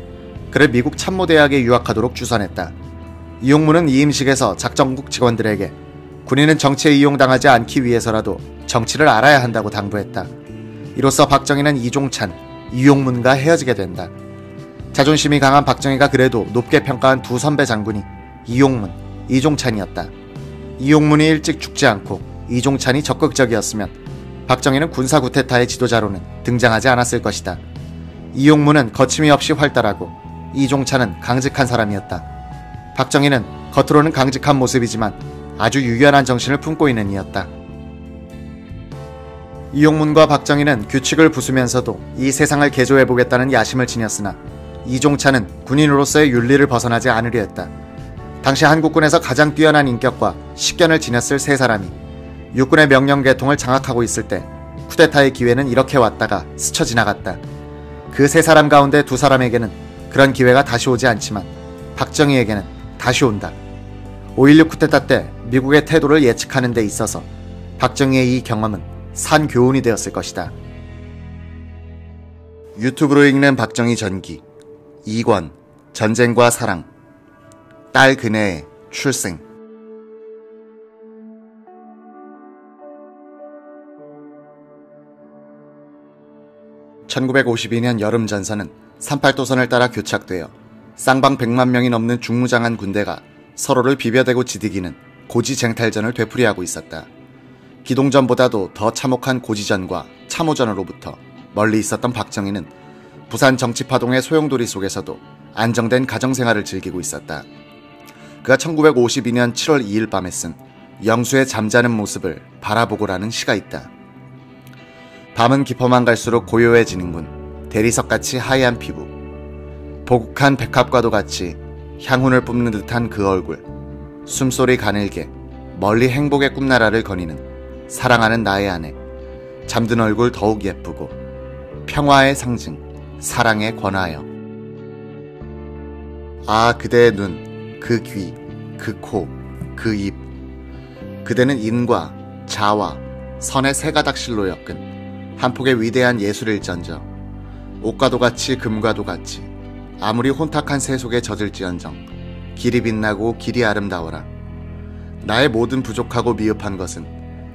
Speaker 1: 그를 미국 참모대학에 유학하도록 주선했다. 이용문은 이임식에서 작정국 직원들에게 군인은 정치에 이용당하지 않기 위해서라도 정치를 알아야 한다고 당부했다. 이로써 박정희는 이종찬, 이용문과 헤어지게 된다. 자존심이 강한 박정희가 그래도 높게 평가한 두 선배 장군이 이용문, 이종찬이었다. 이용문이 일찍 죽지 않고 이종찬이 적극적이었으면 박정희는 군사 구테타의 지도자로는 등장하지 않았을 것이다. 이용문은 거침이 없이 활달하고 이종찬은 강직한 사람이었다. 박정희는 겉으로는 강직한 모습이지만 아주 유연한 정신을 품고 있는 이였다. 이용문과 박정희는 규칙을 부수면서도 이 세상을 개조해보겠다는 야심을 지녔으나 이종찬은 군인으로서의 윤리를 벗어나지 않으려 했다. 당시 한국군에서 가장 뛰어난 인격과 식견을 지녔을 세 사람이 육군의 명령 계통을 장악하고 있을 때 쿠데타의 기회는 이렇게 왔다가 스쳐 지나갔다. 그 세 사람 가운데 두 사람에게는 그런 기회가 다시 오지 않지만 박정희에게는 다시 온다. 5.16 쿠데타 때 미국의 태도를 예측하는 데 있어서 박정희의 이 경험은 산 교훈이 되었을 것이다. 유튜브로 읽는 박정희 전기 2권 전쟁과 사랑 딸 그네의 출생 1952년 여름 전선은 38도선을 따라 교착되어 쌍방 100만 명이 넘는 중무장한 군대가 서로를 비벼대고 지디기는 고지쟁탈전을 되풀이하고 있었다. 기동전보다도 더 참혹한 고지전과 참호전으로부터 멀리 있었던 박정희는 부산 정치파동의 소용돌이 속에서도 안정된 가정생활을 즐기고 있었다. 그가 1952년 7월 2일 밤에 쓴 영수의 잠자는 모습을 바라보고라는 시가 있다. 밤은 깊어만 갈수록 고요해지는군. 대리석같이 하얀 피부. 보국한 백합과도 같이 향훈을 뿜는 듯한 그 얼굴. 숨소리 가늘게 멀리 행복의 꿈나라를 거니는 사랑하는 나의 아내. 잠든 얼굴 더욱 예쁘고 평화의 상징, 사랑의 권하여. 아, 그대의 눈, 그 귀, 그 코, 그 입. 그대는 인과 자와 선의 세 가닥실로 엮은 한 폭의 위대한 예술일전저. 옷과도 같이 금과도 같이 아무리 혼탁한 새 속에 젖을지언정 길이 빛나고 길이 아름다워라. 나의 모든 부족하고 미흡한 것은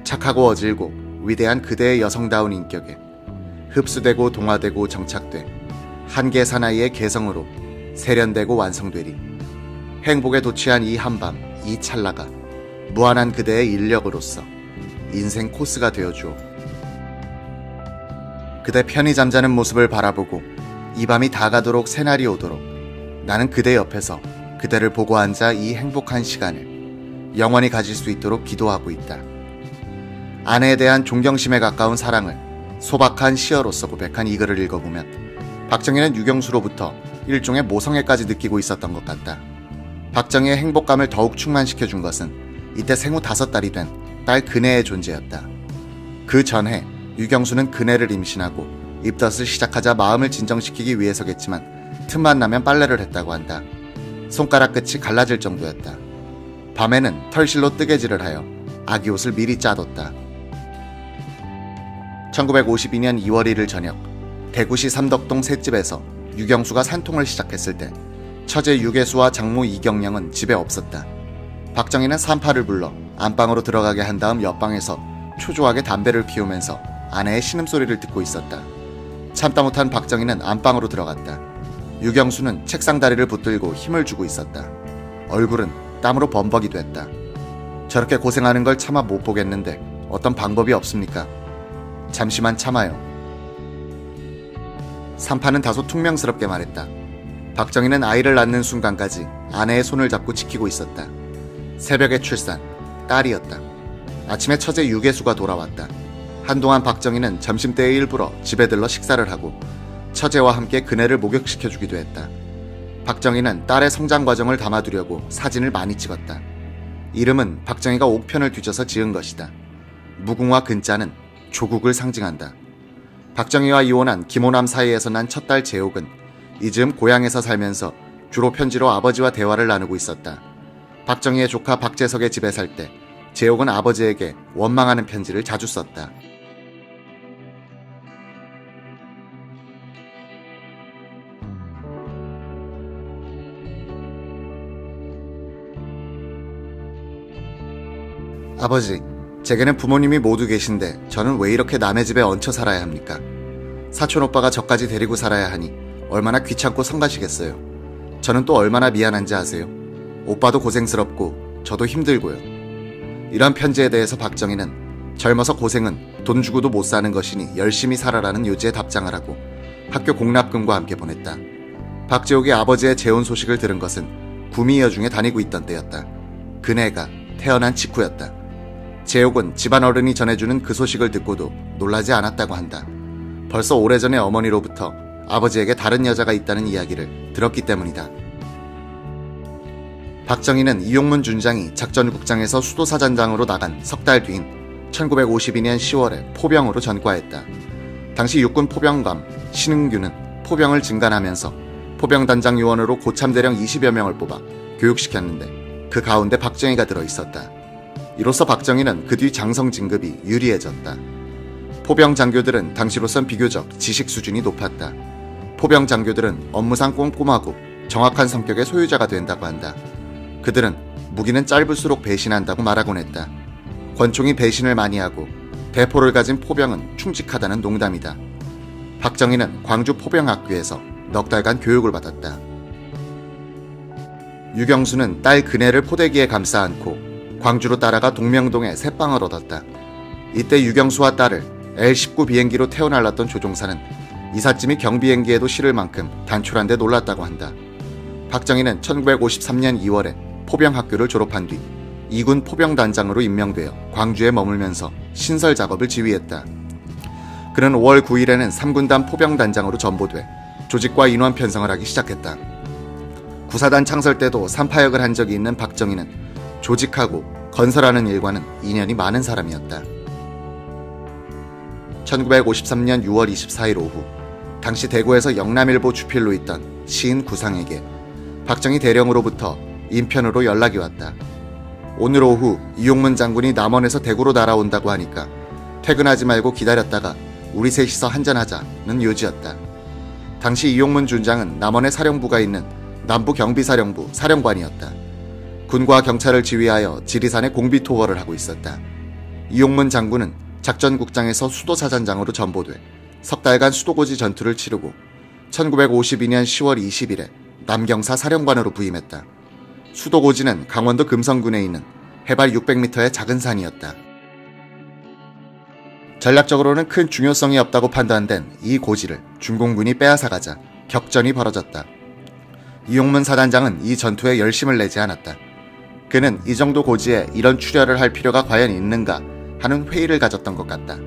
Speaker 1: 착하고 어질고 위대한 그대의 여성다운 인격에 흡수되고 동화되고 정착돼 한계 사나이의 개성으로 세련되고 완성되리. 행복에 도취한 이 한밤, 이 찰나가 무한한 그대의 인력으로서 인생 코스가 되어주오. 그대 편히 잠자는 모습을 바라보고 이 밤이 다가도록 새날이 오도록 나는 그대 옆에서 그대를 보고 앉아 이 행복한 시간을 영원히 가질 수 있도록 기도하고 있다. 아내에 대한 존경심에 가까운 사랑을 소박한 시어로서 고백한 이 글을 읽어보면 박정희는 유경수로부터 일종의 모성애까지 느끼고 있었던 것 같다. 박정희의 행복감을 더욱 충만시켜준 것은 이때 생후 다섯 달이 된 딸 그네의 존재였다. 그 전해 유경수는 그네를 임신하고 입덧을 시작하자 마음을 진정시키기 위해서겠지만 틈만 나면 빨래를 했다고 한다. 손가락 끝이 갈라질 정도였다. 밤에는 털실로 뜨개질을 하여 아기 옷을 미리 짜뒀다. 1952년 2월 1일 저녁 대구시 삼덕동 셋집에서 유경수가 산통을 시작했을 때 처제 유계수와 장모 이경량은 집에 없었다. 박정희는 산파를 불러 안방으로 들어가게 한 다음 옆방에서 초조하게 담배를 피우면서 아내의 신음소리를 듣고 있었다. 참다 못한 박정희는 안방으로 들어갔다. 유경수는 책상 다리를 붙들고 힘을 주고 있었다. 얼굴은 땀으로 범벅이 됐다. 저렇게 고생하는 걸 차마 못 보겠는데 어떤 방법이 없습니까? 잠시만 참아요. 삼파는 다소 퉁명스럽게 말했다. 박정희는 아이를 낳는 순간까지 아내의 손을 잡고 지키고 있었다. 새벽에 출산, 딸이었다. 아침에 처제 유계수가 돌아왔다. 한동안 박정희는 점심때에 일부러 집에 들러 식사를 하고 처제와 함께 그네를 목욕시켜주기도 했다. 박정희는 딸의 성장 과정을 담아두려고 사진을 많이 찍었다. 이름은 박정희가 옥편을 뒤져서 지은 것이다. 무궁화 근자는 조국을 상징한다. 박정희와 이혼한 김호남 사이에서 난 첫 딸 재옥은 이즈음 고향에서 살면서 주로 편지로 아버지와 대화를 나누고 있었다. 박정희의 조카 박재석의 집에 살 때 재옥은 아버지에게 원망하는 편지를 자주 썼다. 아버지, 제게는 부모님이 모두 계신데 저는 왜 이렇게 남의 집에 얹혀 살아야 합니까? 사촌 오빠가 저까지 데리고 살아야 하니 얼마나 귀찮고 성가시겠어요. 저는 또 얼마나 미안한지 아세요? 오빠도 고생스럽고 저도 힘들고요. 이런 편지에 대해서 박정희는 젊어서 고생은 돈 주고도 못 사는 것이니 열심히 살아라는 요지에 답장을 하고 학교 공납금과 함께 보냈다. 박재옥이 아버지의 재혼 소식을 들은 것은 구미여 중에 다니고 있던 때였다. 그네가 태어난 직후였다. 재옥은 집안 어른이 전해주는 그 소식을 듣고도 놀라지 않았다고 한다. 벌써 오래전에 어머니로부터 아버지에게 다른 여자가 있다는 이야기를 들었기 때문이다. 박정희는 이용문 준장이 작전국장에서 수도사단장으로 나간 석 달 뒤인 1952년 10월에 포병으로 전과했다. 당시 육군 포병감 신흥규는 포병을 증간하면서 포병단장 요원으로 고참대령 20여 명을 뽑아 교육시켰는데 그 가운데 박정희가 들어 있었다. 이로써 박정희는 그 뒤 장성 진급이 유리해졌다. 포병 장교들은 당시로선 비교적 지식 수준이 높았다. 포병 장교들은 업무상 꼼꼼하고 정확한 성격의 소유자가 된다고 한다. 그들은 무기는 짧을수록 배신한다고 말하곤 했다. 권총이 배신을 많이 하고 대포를 가진 포병은 충직하다는 농담이다. 박정희는 광주 포병학교에서 넉 달간 교육을 받았다. 유경수는 딸 그네를 포대기에 감싸 안고 광주로 따라가 동명동에 새빵을 얻었다. 이때 유경수와 딸을 L-19 비행기로 태워 날랐던 조종사는 이삿짐이 경비행기에도 실을 만큼 단촐한데 놀랐다고 한다. 박정희는 1953년 2월에 포병학교를 졸업한 뒤 2군 포병단장으로 임명되어 광주에 머물면서 신설 작업을 지휘했다. 그는 5월 9일에는 3군단 포병단장으로 전보돼 조직과 인원 편성을 하기 시작했다. 구사단 창설 때도 삼파역을 한 적이 있는 박정희는 조직하고 건설하는 일과는 인연이 많은 사람이었다. 1953년 6월 24일 오후 당시 대구에서 영남일보 주필로 있던 시인 구상에게 박정희 대령으로부터 인편으로 연락이 왔다. 오늘 오후 이용문 장군이 남원에서 대구로 날아온다고 하니까 퇴근하지 말고 기다렸다가 우리 셋이서 한잔하자는 요지였다. 당시 이용문 준장은 남원의 사령부가 있는 남부경비사령부 사령관이었다. 군과 경찰을 지휘하여 지리산에 공비 토벌을 하고 있었다. 이용문 장군은 작전국장에서 수도사단장으로 전보돼 석 달간 수도고지 전투를 치르고 1952년 10월 20일에 남경사 사령관으로 부임했다. 수도고지는 강원도 금성군에 있는 해발 600m의 작은 산이었다. 전략적으로는 큰 중요성이 없다고 판단된 이 고지를 중공군이 빼앗아가자 격전이 벌어졌다. 이용문 사단장은 이 전투에 열심을 내지 않았다. 그는 이 정도 고지에 이런 출혈을 할 필요가 과연 있는가 하는 회의를 가졌던 것 같다.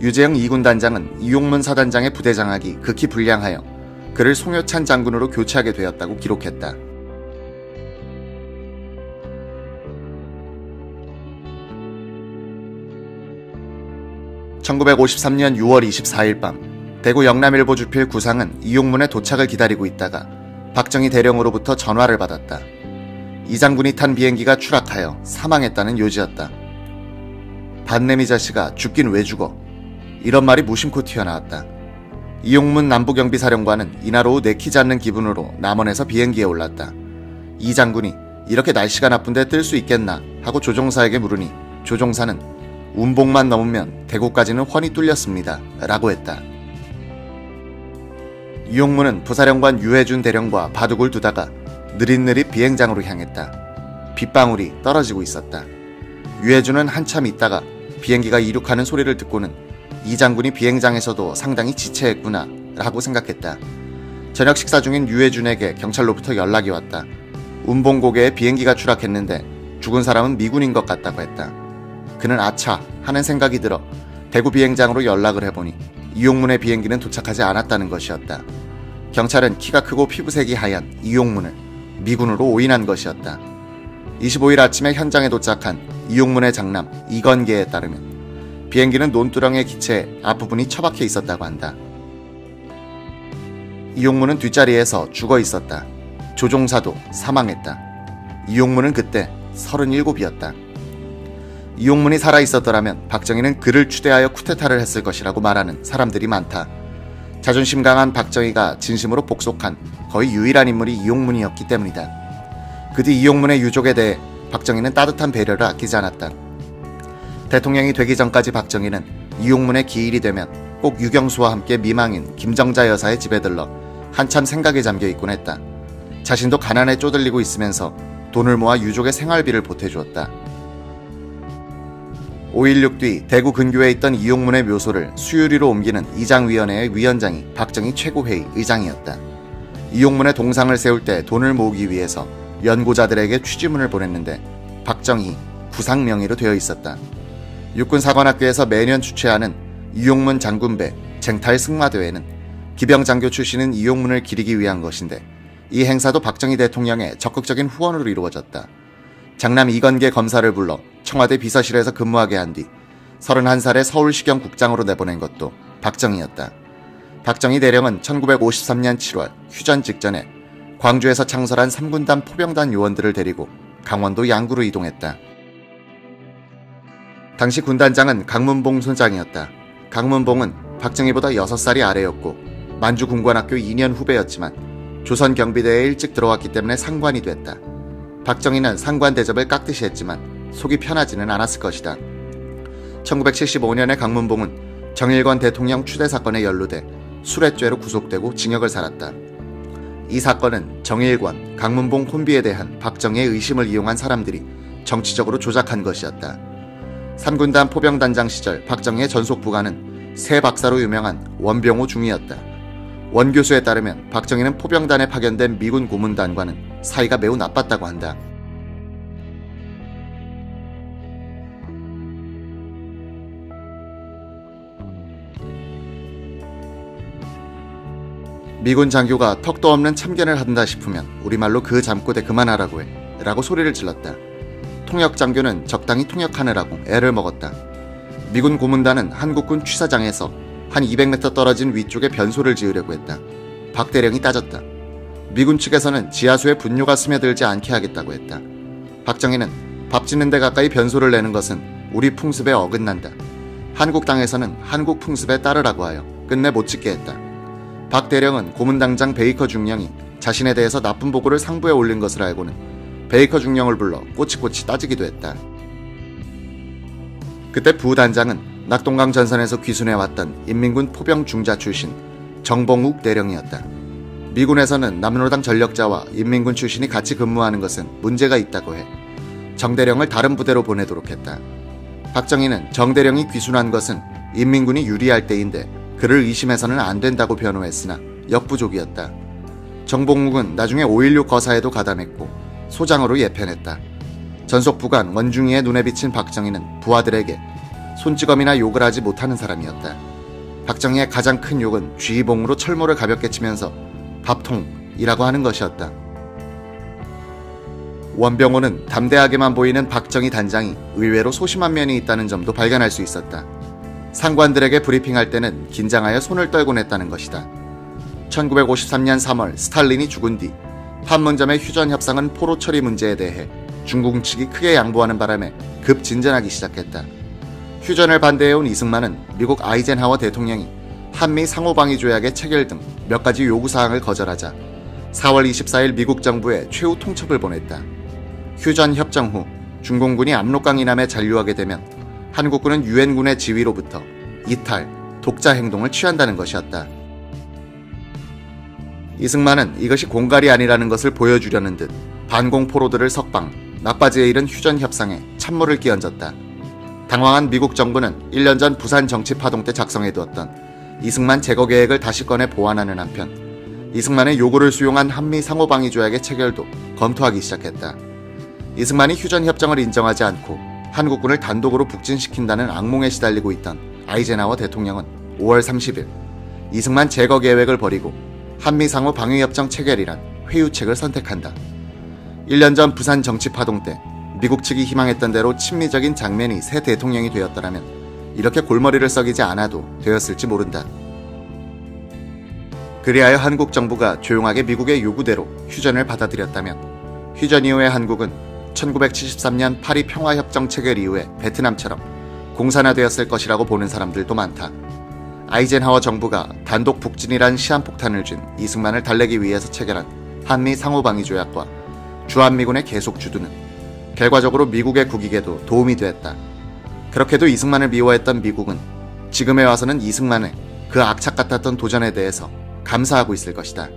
Speaker 1: 유재영 2군 단장은 이용문 사단장의 부대 장악이 극히 불량하여 그를 송효찬 장군으로 교체하게 되었다고 기록했다. (1953년 6월 24일) 밤 대구 영남일보 주필 구상은 이용문의 도착을 기다리고 있다가 박정희 대령으로부터 전화를 받았다. 이 장군이 탄 비행기가 추락하여 사망했다는 요지였다. 반내미 자식아 죽긴 왜 죽어? 이런 말이 무심코 튀어나왔다. 이용문 남부경비사령관은 이날 오후 내키지 않는 기분으로 남원에서 비행기에 올랐다. 이 장군이 이렇게 날씨가 나쁜데 뜰 수 있겠나 하고 조종사에게 물으니 조종사는 운봉만 넘으면 대구까지는 훤히 뚫렸습니다. 라고 했다. 이용문은 부사령관 유해준 대령과 바둑을 두다가 느릿느릿 비행장으로 향했다. 빗방울이 떨어지고 있었다. 유해준은 한참 있다가 비행기가 이륙하는 소리를 듣고는 이 장군이 비행장에서도 상당히 지체했구나 라고 생각했다. 저녁 식사 중인 유해준에게 경찰로부터 연락이 왔다. 운봉고개에 비행기가 추락했는데 죽은 사람은 미군인 것 같다고 했다. 그는 아차 하는 생각이 들어 대구 비행장으로 연락을 해보니 이용문의 비행기는 도착하지 않았다는 것이었다. 경찰은 키가 크고 피부색이 하얀 이용문을 미군으로 오인한 것이었다. 25일 아침에 현장에 도착한 이용문의 장남 이건계에 따르면 비행기는 논두렁에 기체 앞부분이 처박혀 있었다고 한다. 이용문은 뒷자리에서 죽어 있었다. 조종사도 사망했다. 이용문은 그때 37이었다. 이용문이 살아 있었더라면 박정희는 그를 추대하여 쿠데타를 했을 것이라고 말하는 사람들이 많다. 자존심 강한 박정희가 진심으로 복속한 거의 유일한 인물이 이용문이었기 때문이다. 그 뒤 이용문의 유족에 대해 박정희는 따뜻한 배려를 아끼지 않았다. 대통령이 되기 전까지 박정희는 이용문의 기일이 되면 꼭 유경수와 함께 미망인 김정자 여사의 집에 들러 한참 생각에 잠겨 있곤 했다. 자신도 가난에 쪼들리고 있으면서 돈을 모아 유족의 생활비를 보태주었다. 5.16 뒤 대구 근교에 있던 이용문의 묘소를 수유리로 옮기는 이장위원회의 위원장이 박정희 최고회의 의장이었다. 이용문의 동상을 세울 때 돈을 모으기 위해서 연고자들에게 취지문을 보냈는데 박정희 구상 명의로 되어 있었다. 육군사관학교에서 매년 주최하는 이용문 장군배 쟁탈 승마대회는 기병장교 출신인 이용문을 기리기 위한 것인데 이 행사도 박정희 대통령의 적극적인 후원으로 이루어졌다. 장남 이건계 검사를 불러 청와대 비서실에서 근무하게 한 뒤 31살에 서울시경 국장으로 내보낸 것도 박정희였다. 박정희 대령은 1953년 7월 휴전 직전에 광주에서 창설한 3군단 포병단 요원들을 데리고 강원도 양구로 이동했다. 당시 군단장은 강문봉 손장이었다. 강문봉은 박정희보다 6살이 아래였고 만주 군관학교 2년 후배였지만 조선 경비대에 일찍 들어왔기 때문에 상관이 됐다. 박정희는 상관 대접을 깍듯이 했지만 속이 편하지는 않았을 것이다. 1975년에 강문봉은 정일관 대통령 추대 사건에 연루돼 술해죄로 구속되고 징역을 살았다. 이 사건은 정일관, 강문봉 콤비에 대한 박정희의 의심을 이용한 사람들이 정치적으로 조작한 것이었다. 3군단 포병단장 시절 박정희의 전속 부관은 새 박사로 유명한 원병호 중이었다. 원 교수에 따르면 박정희는 포병단에 파견된 미군 고문단과는 사이가 매우 나빴다고 한다. 미군 장교가 턱도 없는 참견을 한다 싶으면 우리말로 그 잠꼬대 그만하라고 해 라고 소리를 질렀다. 통역 장교는 적당히 통역하느라고 애를 먹었다. 미군 고문단은 한국군 취사장에서 한 200m 떨어진 위쪽에 변소를 지으려고 했다. 박 대령이 따졌다. 미군 측에서는 지하수에 분뇨가 스며들지 않게 하겠다고 했다. 박정희는 밥 짓는 데 가까이 변소를 내는 것은 우리 풍습에 어긋난다. 한국 땅에서는 한국 풍습에 따르라고 하여 끝내 못 짓게 했다. 박 대령은 고문당장 베이커 중령이 자신에 대해서 나쁜 보고를 상부에 올린 것을 알고는 베이커 중령을 불러 꼬치꼬치 따지기도 했다. 그때 부단장은 낙동강 전선에서 귀순해 왔던 인민군 포병 중자 출신 정봉욱 대령이었다. 미군에서는 남로당 전력자와 인민군 출신이 같이 근무하는 것은 문제가 있다고 해 정대령을 다른 부대로 보내도록 했다. 박정희는 정대령이 귀순한 것은 인민군이 유리할 때인데 그를 의심해서는 안 된다고 변호했으나 역부족이었다. 정봉욱은 나중에 5.16 거사에도 가담했고 소장으로 예편했다. 전속 부관 원중이의 눈에 비친 박정희는 부하들에게 손찌검이나 욕을 하지 못하는 사람이었다. 박정희의 가장 큰 욕은 쥐봉으로 철모를 가볍게 치면서 밥통이라고 하는 것이었다. 원병호는 담대하게만 보이는 박정희 단장이 의외로 소심한 면이 있다는 점도 발견할 수 있었다. 상관들에게 브리핑할 때는 긴장하여 손을 떨곤 했다는 것이다. 1953년 3월 스탈린이 죽은 뒤 판문점의 휴전 협상은 포로 처리 문제에 대해 중국 측이 크게 양보하는 바람에 급 진전하기 시작했다. 휴전을 반대해온 이승만은 미국 아이젠하워 대통령이 한미 상호방위 조약의 체결 등 몇 가지 요구사항을 거절하자 4월 24일 미국 정부에 최후 통첩을 보냈다. 휴전 협정 후 중공군이 압록강 이남에 잔류하게 되면 한국군은 유엔군의 지위로부터 이탈, 독자 행동을 취한다는 것이었다. 이승만은 이것이 공갈이 아니라는 것을 보여주려는 듯 반공 포로들을 석방, 막바지에 이른 휴전 협상에 찬물을 끼얹었다. 당황한 미국 정부는 1년 전 부산 정치 파동 때 작성해두었던 이승만 제거 계획을 다시 꺼내 보완하는 한편 이승만의 요구를 수용한 한미 상호방위 조약의 체결도 검토하기 시작했다. 이승만이 휴전 협정을 인정하지 않고 한국군을 단독으로 북진시킨다는 악몽에 시달리고 있던 아이젠하워 대통령은 5월 30일 이승만 제거 계획을 벌이고 한미 상호 방위협정 체결이란 회유책을 선택한다. 1년 전 부산 정치 파동 때 미국 측이 희망했던 대로 친미적인 장면이 새 대통령이 되었더라면 이렇게 골머리를 썩이지 않아도 되었을지 모른다. 그리하여 한국 정부가 조용하게 미국의 요구대로 휴전을 받아들였다면 휴전 이후의 한국은 1973년 파리 평화협정 체결 이후에 베트남처럼 공산화되었을 것이라고 보는 사람들도 많다. 아이젠하워 정부가 단독 북진이란 시한폭탄을 준 이승만을 달래기 위해서 체결한 한미 상호방위 조약과 주한미군의 계속 주둔은 결과적으로 미국의 국익에도 도움이 되었다. 그렇게도 이승만을 미워했던 미국은 지금에 와서는 이승만의 그 악착 같았던 도전에 대해서 감사하고 있을 것이다.